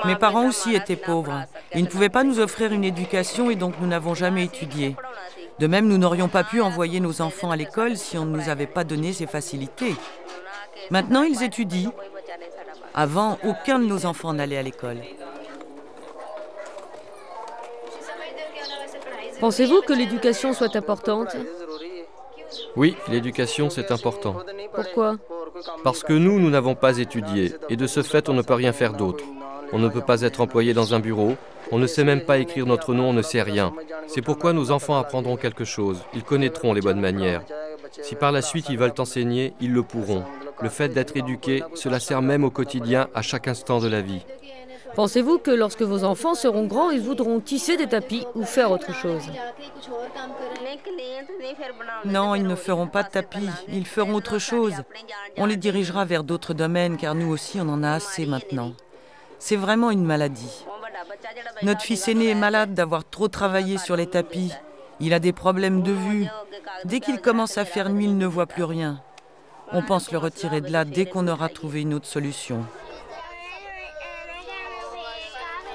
Mes parents aussi étaient pauvres. Ils ne pouvaient pas nous offrir une éducation et donc nous n'avons jamais étudié. De même, nous n'aurions pas pu envoyer nos enfants à l'école si on ne nous avait pas donné ces facilités. Maintenant, ils étudient. Avant, aucun de nos enfants n'allait à l'école. Pensez-vous que l'éducation soit importante? Oui, l'éducation, c'est important. Pourquoi? Parce que nous, nous n'avons pas étudié, et de ce fait, on ne peut rien faire d'autre. On ne peut pas être employé dans un bureau, on ne sait même pas écrire notre nom, on ne sait rien. C'est pourquoi nos enfants apprendront quelque chose, ils connaîtront les bonnes manières. Si par la suite ils veulent enseigner, ils le pourront. Le fait d'être éduqué, cela sert même au quotidien, à chaque instant de la vie. Pensez-vous que lorsque vos enfants seront grands, ils voudront tisser des tapis ou faire autre chose? Non, ils ne feront pas de tapis, ils feront autre chose. On les dirigera vers d'autres domaines car nous aussi on en a assez maintenant. C'est vraiment une maladie. Notre fils aîné est malade d'avoir trop travaillé sur les tapis. Il a des problèmes de vue. Dès qu'il commence à faire nuit, il ne voit plus rien. On pense le retirer de là dès qu'on aura trouvé une autre solution.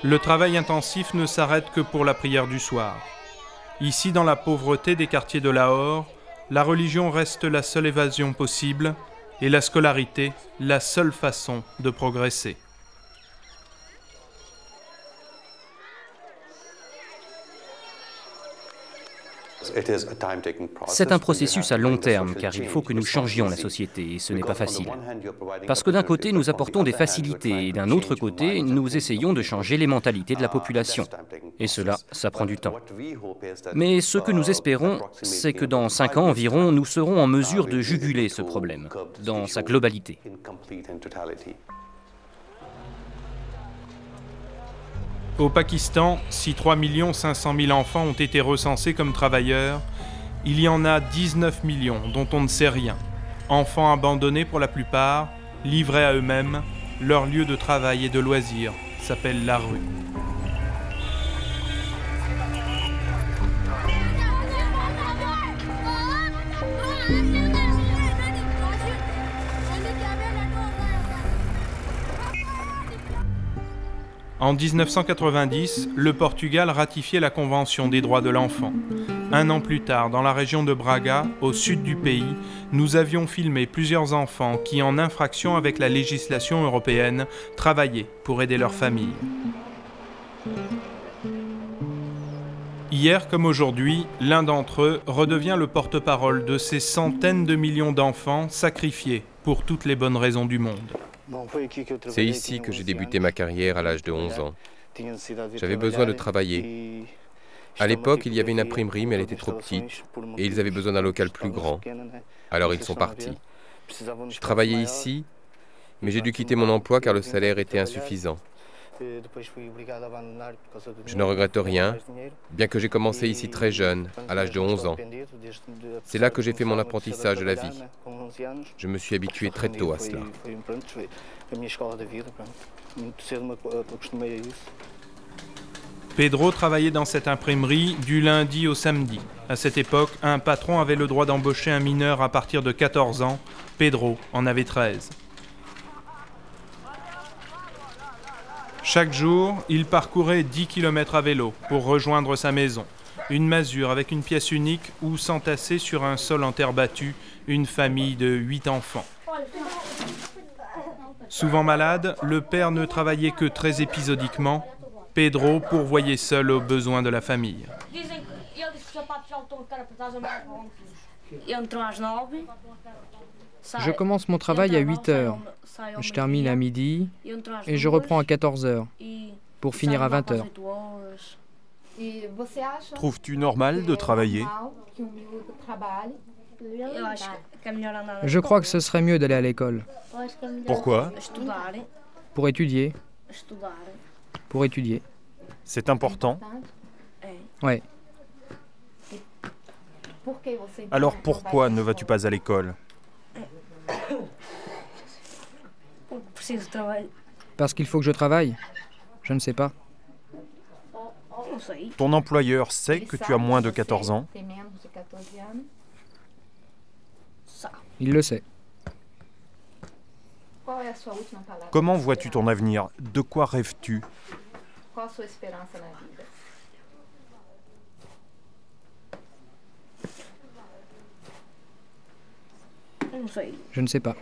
Le travail intensif ne s'arrête que pour la prière du soir. Ici, dans la pauvreté des quartiers de Lahore, la religion reste la seule évasion possible et la scolarité la seule façon de progresser. C'est un processus à long terme, car il faut que nous changions la société, et ce n'est pas facile. Parce que d'un côté, nous apportons des facilités, et d'un autre côté, nous essayons de changer les mentalités de la population. Et cela, ça prend du temps. Mais ce que nous espérons, c'est que dans cinq ans environ, nous serons en mesure de juguler ce problème, dans sa globalité. Au Pakistan, si 3 500 000 enfants ont été recensés comme travailleurs, il y en a 19 millions dont on ne sait rien. Enfants abandonnés pour la plupart, livrés à eux-mêmes, leur lieu de travail et de loisirs s'appelle la rue. En 1990, le Portugal ratifiait la Convention des droits de l'enfant. Un an plus tard, dans la région de Braga, au sud du pays, nous avions filmé plusieurs enfants qui, en infraction avec la législation européenne, travaillaient pour aider leurs familles. Hier comme aujourd'hui, l'un d'entre eux redevient le porte-parole de ces centaines de millions d'enfants sacrifiés pour toutes les bonnes raisons du monde. C'est ici que j'ai débuté ma carrière à l'âge de 11 ans. J'avais besoin de travailler. À l'époque, il y avait une imprimerie, mais elle était trop petite, et ils avaient besoin d'un local plus grand. Alors ils sont partis. Je travaillais ici, mais j'ai dû quitter mon emploi car le salaire était insuffisant. Je ne regrette rien, bien que j'ai commencé ici très jeune, à l'âge de 11 ans. C'est là que j'ai fait mon apprentissage de la vie. Je me suis habitué très tôt à cela. Pedro travaillait dans cette imprimerie du lundi au samedi. À cette époque, un patron avait le droit d'embaucher un mineur à partir de 14 ans. Pedro en avait 13. Chaque jour, il parcourait 10 km à vélo pour rejoindre sa maison. Une masure avec une pièce unique où s'entassait sur un sol en terre battue une famille de 8 enfants. Souvent malade, le père ne travaillait que très épisodiquement. Pedro pourvoyait seul aux besoins de la famille. Je commence mon travail à 8 heures. Je termine à midi et je reprends à 14 heures pour finir à 20 heures. Trouves-tu normal de travailler Je crois que ce serait mieux d'aller à l'école. Pourquoi Pour étudier. Pour étudier. C'est important. Ouais. Alors pourquoi ne vas-tu pas à l'école? Parce qu'il faut que je travaille Je ne sais pas. Ton employeur sait que tu as moins de 14 ans Il le sait. Comment vois-tu ton avenir? De quoi rêves-tu? Je ne sais pas.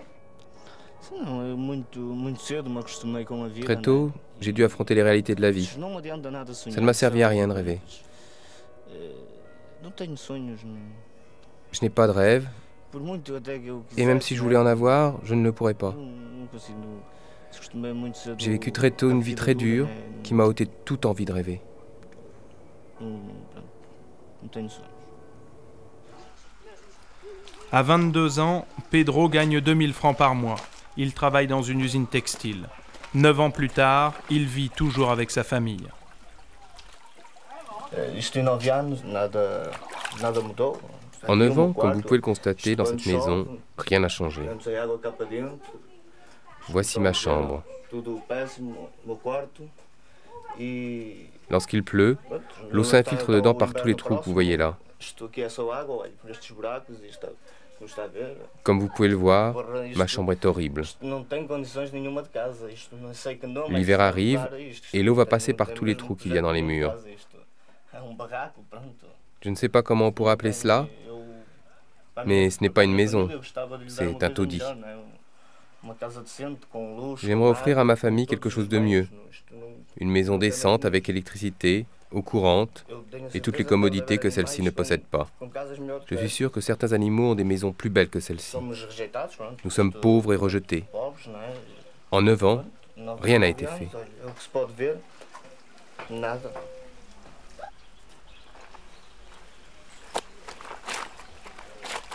Très tôt, j'ai dû affronter les réalités de la vie. Ça ne m'a servi à rien de rêver. Je n'ai pas de rêve. Et même si je voulais en avoir, je ne le pourrais pas. J'ai vécu très tôt une vie très dure qui m'a ôté toute envie de rêver. À 22 ans, Pedro gagne 2000 francs par mois. Il travaille dans une usine textile. Neuf ans plus tard, il vit toujours avec sa famille. En neuf ans, comme vous pouvez le constater dans cette maison, rien n'a changé. Voici ma chambre. Lorsqu'il pleut, l'eau s'infiltre dedans par tous les trous que vous voyez là. Comme vous pouvez le voir, ma chambre est horrible. L'hiver arrive et l'eau va passer par tous les trous qu'il y a dans les murs. Je ne sais pas comment on pourrait appeler cela, mais ce n'est pas une maison, c'est un taudis. J'aimerais offrir à ma famille quelque chose de mieux. Une maison décente avec électricité, eau courante et toutes les commodités que celle-ci ne possède pas. Je suis sûr que certains animaux ont des maisons plus belles que celle-ci. Nous sommes pauvres et rejetés. En neuf ans, rien n'a été fait.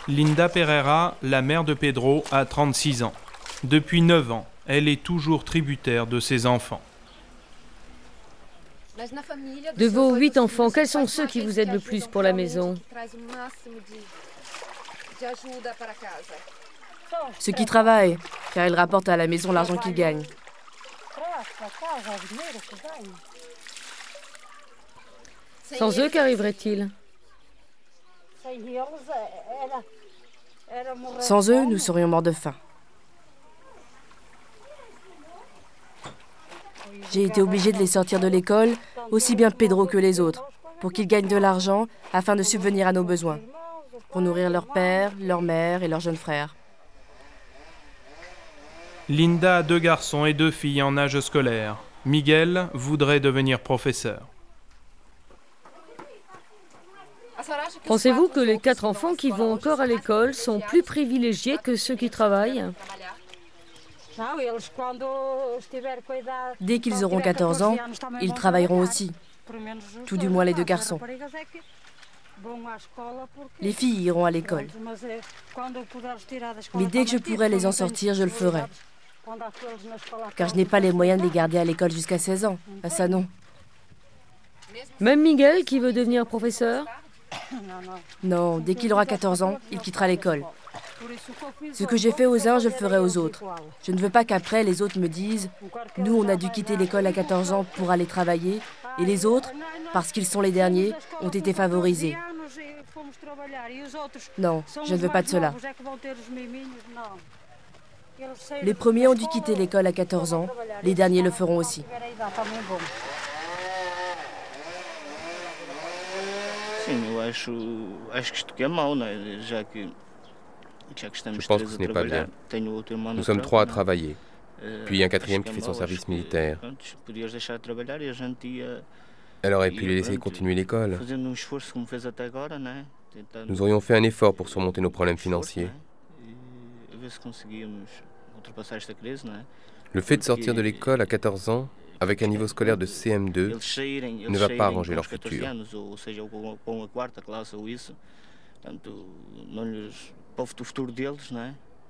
Linda Pereira, la mère de Pedro, a 36 ans. Depuis 9 ans, elle est toujours tributaire de ses enfants. De vos huit enfants, quels sont ceux qui vous aident le plus pour la maison Ceux qui travaillent, car ils rapportent à la maison l'argent qu'ils gagnent. Sans eux, qu'arriverait-il? Sans eux, nous serions morts de faim. J'ai été obligée de les sortir de l'école, aussi bien Pedro que les autres, pour qu'ils gagnent de l'argent afin de subvenir à nos besoins, pour nourrir leur père, leur mère et leurs jeunes frères. Linda a deux garçons et deux filles en âge scolaire. Miguel voudrait devenir professeur. Pensez-vous que les quatre enfants qui vont encore à l'école sont plus privilégiés que ceux qui travaillent? Dès qu'ils auront 14 ans, ils travailleront aussi, tout du moins les deux garçons. Les filles iront à l'école. Mais dès que je pourrai les en sortir, je le ferai. Car je n'ai pas les moyens de les garder à l'école jusqu'à 16 ans. À ça, non. Même Miguel qui veut devenir professeur? Non, dès qu'il aura 14 ans, il quittera l'école. Ce que j'ai fait aux uns, je le ferai aux autres. Je ne veux pas qu'après les autres me disent Nous, on a dû quitter l'école à 14 ans pour aller travailler, et les autres, parce qu'ils sont les derniers, ont été favorisés. Non, je ne veux pas de cela. Les premiers ont dû quitter l'école à 14 ans, les derniers le feront aussi. Je pense que ce n'est pas bien. Nous sommes trois à travailler, puis un quatrième qui fait son service militaire. Elle aurait pu les laisser continuer l'école. Nous aurions fait un effort pour surmonter nos problèmes financiers. Le fait de sortir de l'école à 14 ans avec un niveau scolaire de CM2 ne va pas arranger leur futur.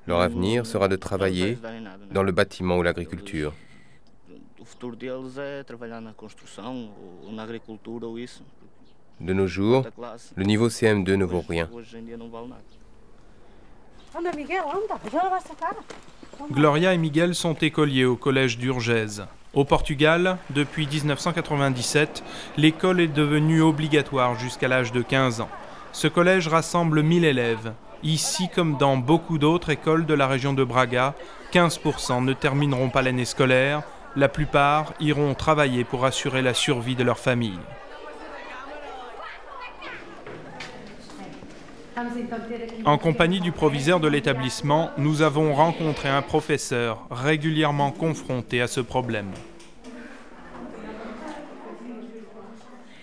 Leur avenir sera de travailler dans le bâtiment ou l'agriculture. De nos jours, le niveau CM2 ne vaut rien. Gloria et Miguel sont écoliers au collège d'Urgèze. Au Portugal, depuis 1997, l'école est devenue obligatoire jusqu'à l'âge de 15 ans. Ce collège rassemble 1000 élèves. Ici, comme dans beaucoup d'autres écoles de la région de Braga, 15% ne termineront pas l'année scolaire, la plupart iront travailler pour assurer la survie de leur famille. En compagnie du proviseur de l'établissement, nous avons rencontré un professeur régulièrement confronté à ce problème.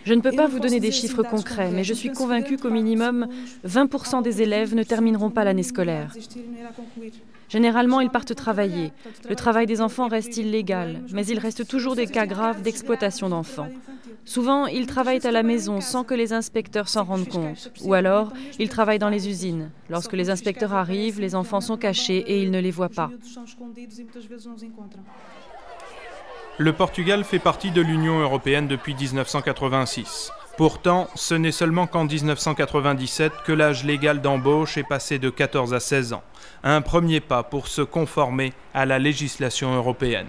Je ne peux pas vous donner des chiffres concrets, mais je suis convaincue qu'au minimum 20% des élèves ne termineront pas l'année scolaire. Généralement, ils partent travailler. Le travail des enfants reste illégal, mais il reste toujours des cas graves d'exploitation d'enfants. Souvent, ils travaillent à la maison sans que les inspecteurs s'en rendent compte. Ou alors, ils travaillent dans les usines. Lorsque les inspecteurs arrivent, les enfants sont cachés et ils ne les voient pas. Le Portugal fait partie de l'Union européenne depuis 1986. Pourtant, ce n'est seulement qu'en 1997 que l'âge légal d'embauche est passé de 14 à 16 ans. Un premier pas pour se conformer à la législation européenne.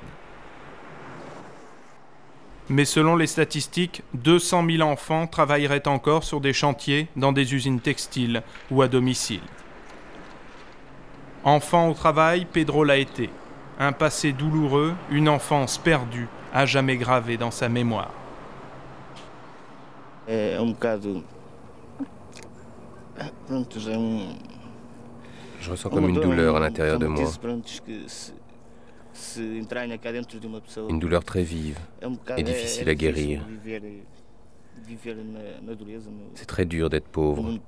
Mais selon les statistiques, 200 000 enfants travailleraient encore sur des chantiers, dans des usines textiles ou à domicile. Enfant au travail, Pedro l'a été un passé douloureux, une enfance perdue, à jamais gravée dans sa mémoire. Je ressens comme une douleur à l'intérieur de moi. Une douleur très vive et difficile à guérir. C'est très dur d'être pauvre.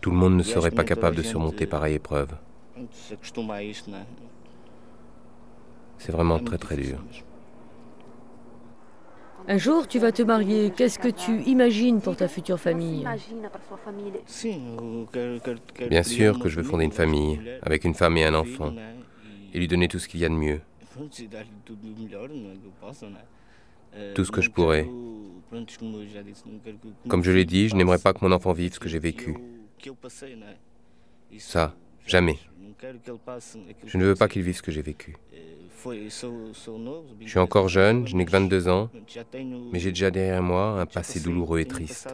Tout le monde ne serait pas capable de surmonter pareille épreuve. C'est vraiment très très dur. Un jour, tu vas te marier. Qu'est-ce que tu imagines pour ta future famille? Bien sûr que je veux fonder une famille, avec une femme et un enfant, et lui donner tout ce qu'il y a de mieux. Tout ce que je pourrais. Comme je l'ai dit, je n'aimerais pas que mon enfant vive ce que j'ai vécu. Ça, jamais. Je ne veux pas qu'il vive ce que j'ai vécu. Je suis encore jeune, je n'ai que 22 ans, mais j'ai déjà derrière moi un passé douloureux et triste.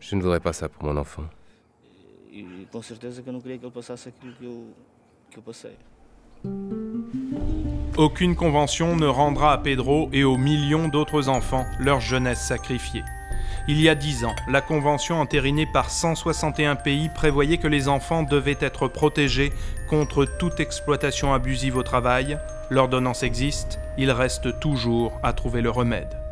Je ne voudrais pas ça pour mon enfant. Aucune convention ne rendra à Pedro et aux millions d'autres enfants leur jeunesse sacrifiée. Il y a dix ans, la convention entérinée par 161 pays prévoyait que les enfants devaient être protégés contre toute exploitation abusive au travail. L'ordonnance existe, il reste toujours à trouver le remède.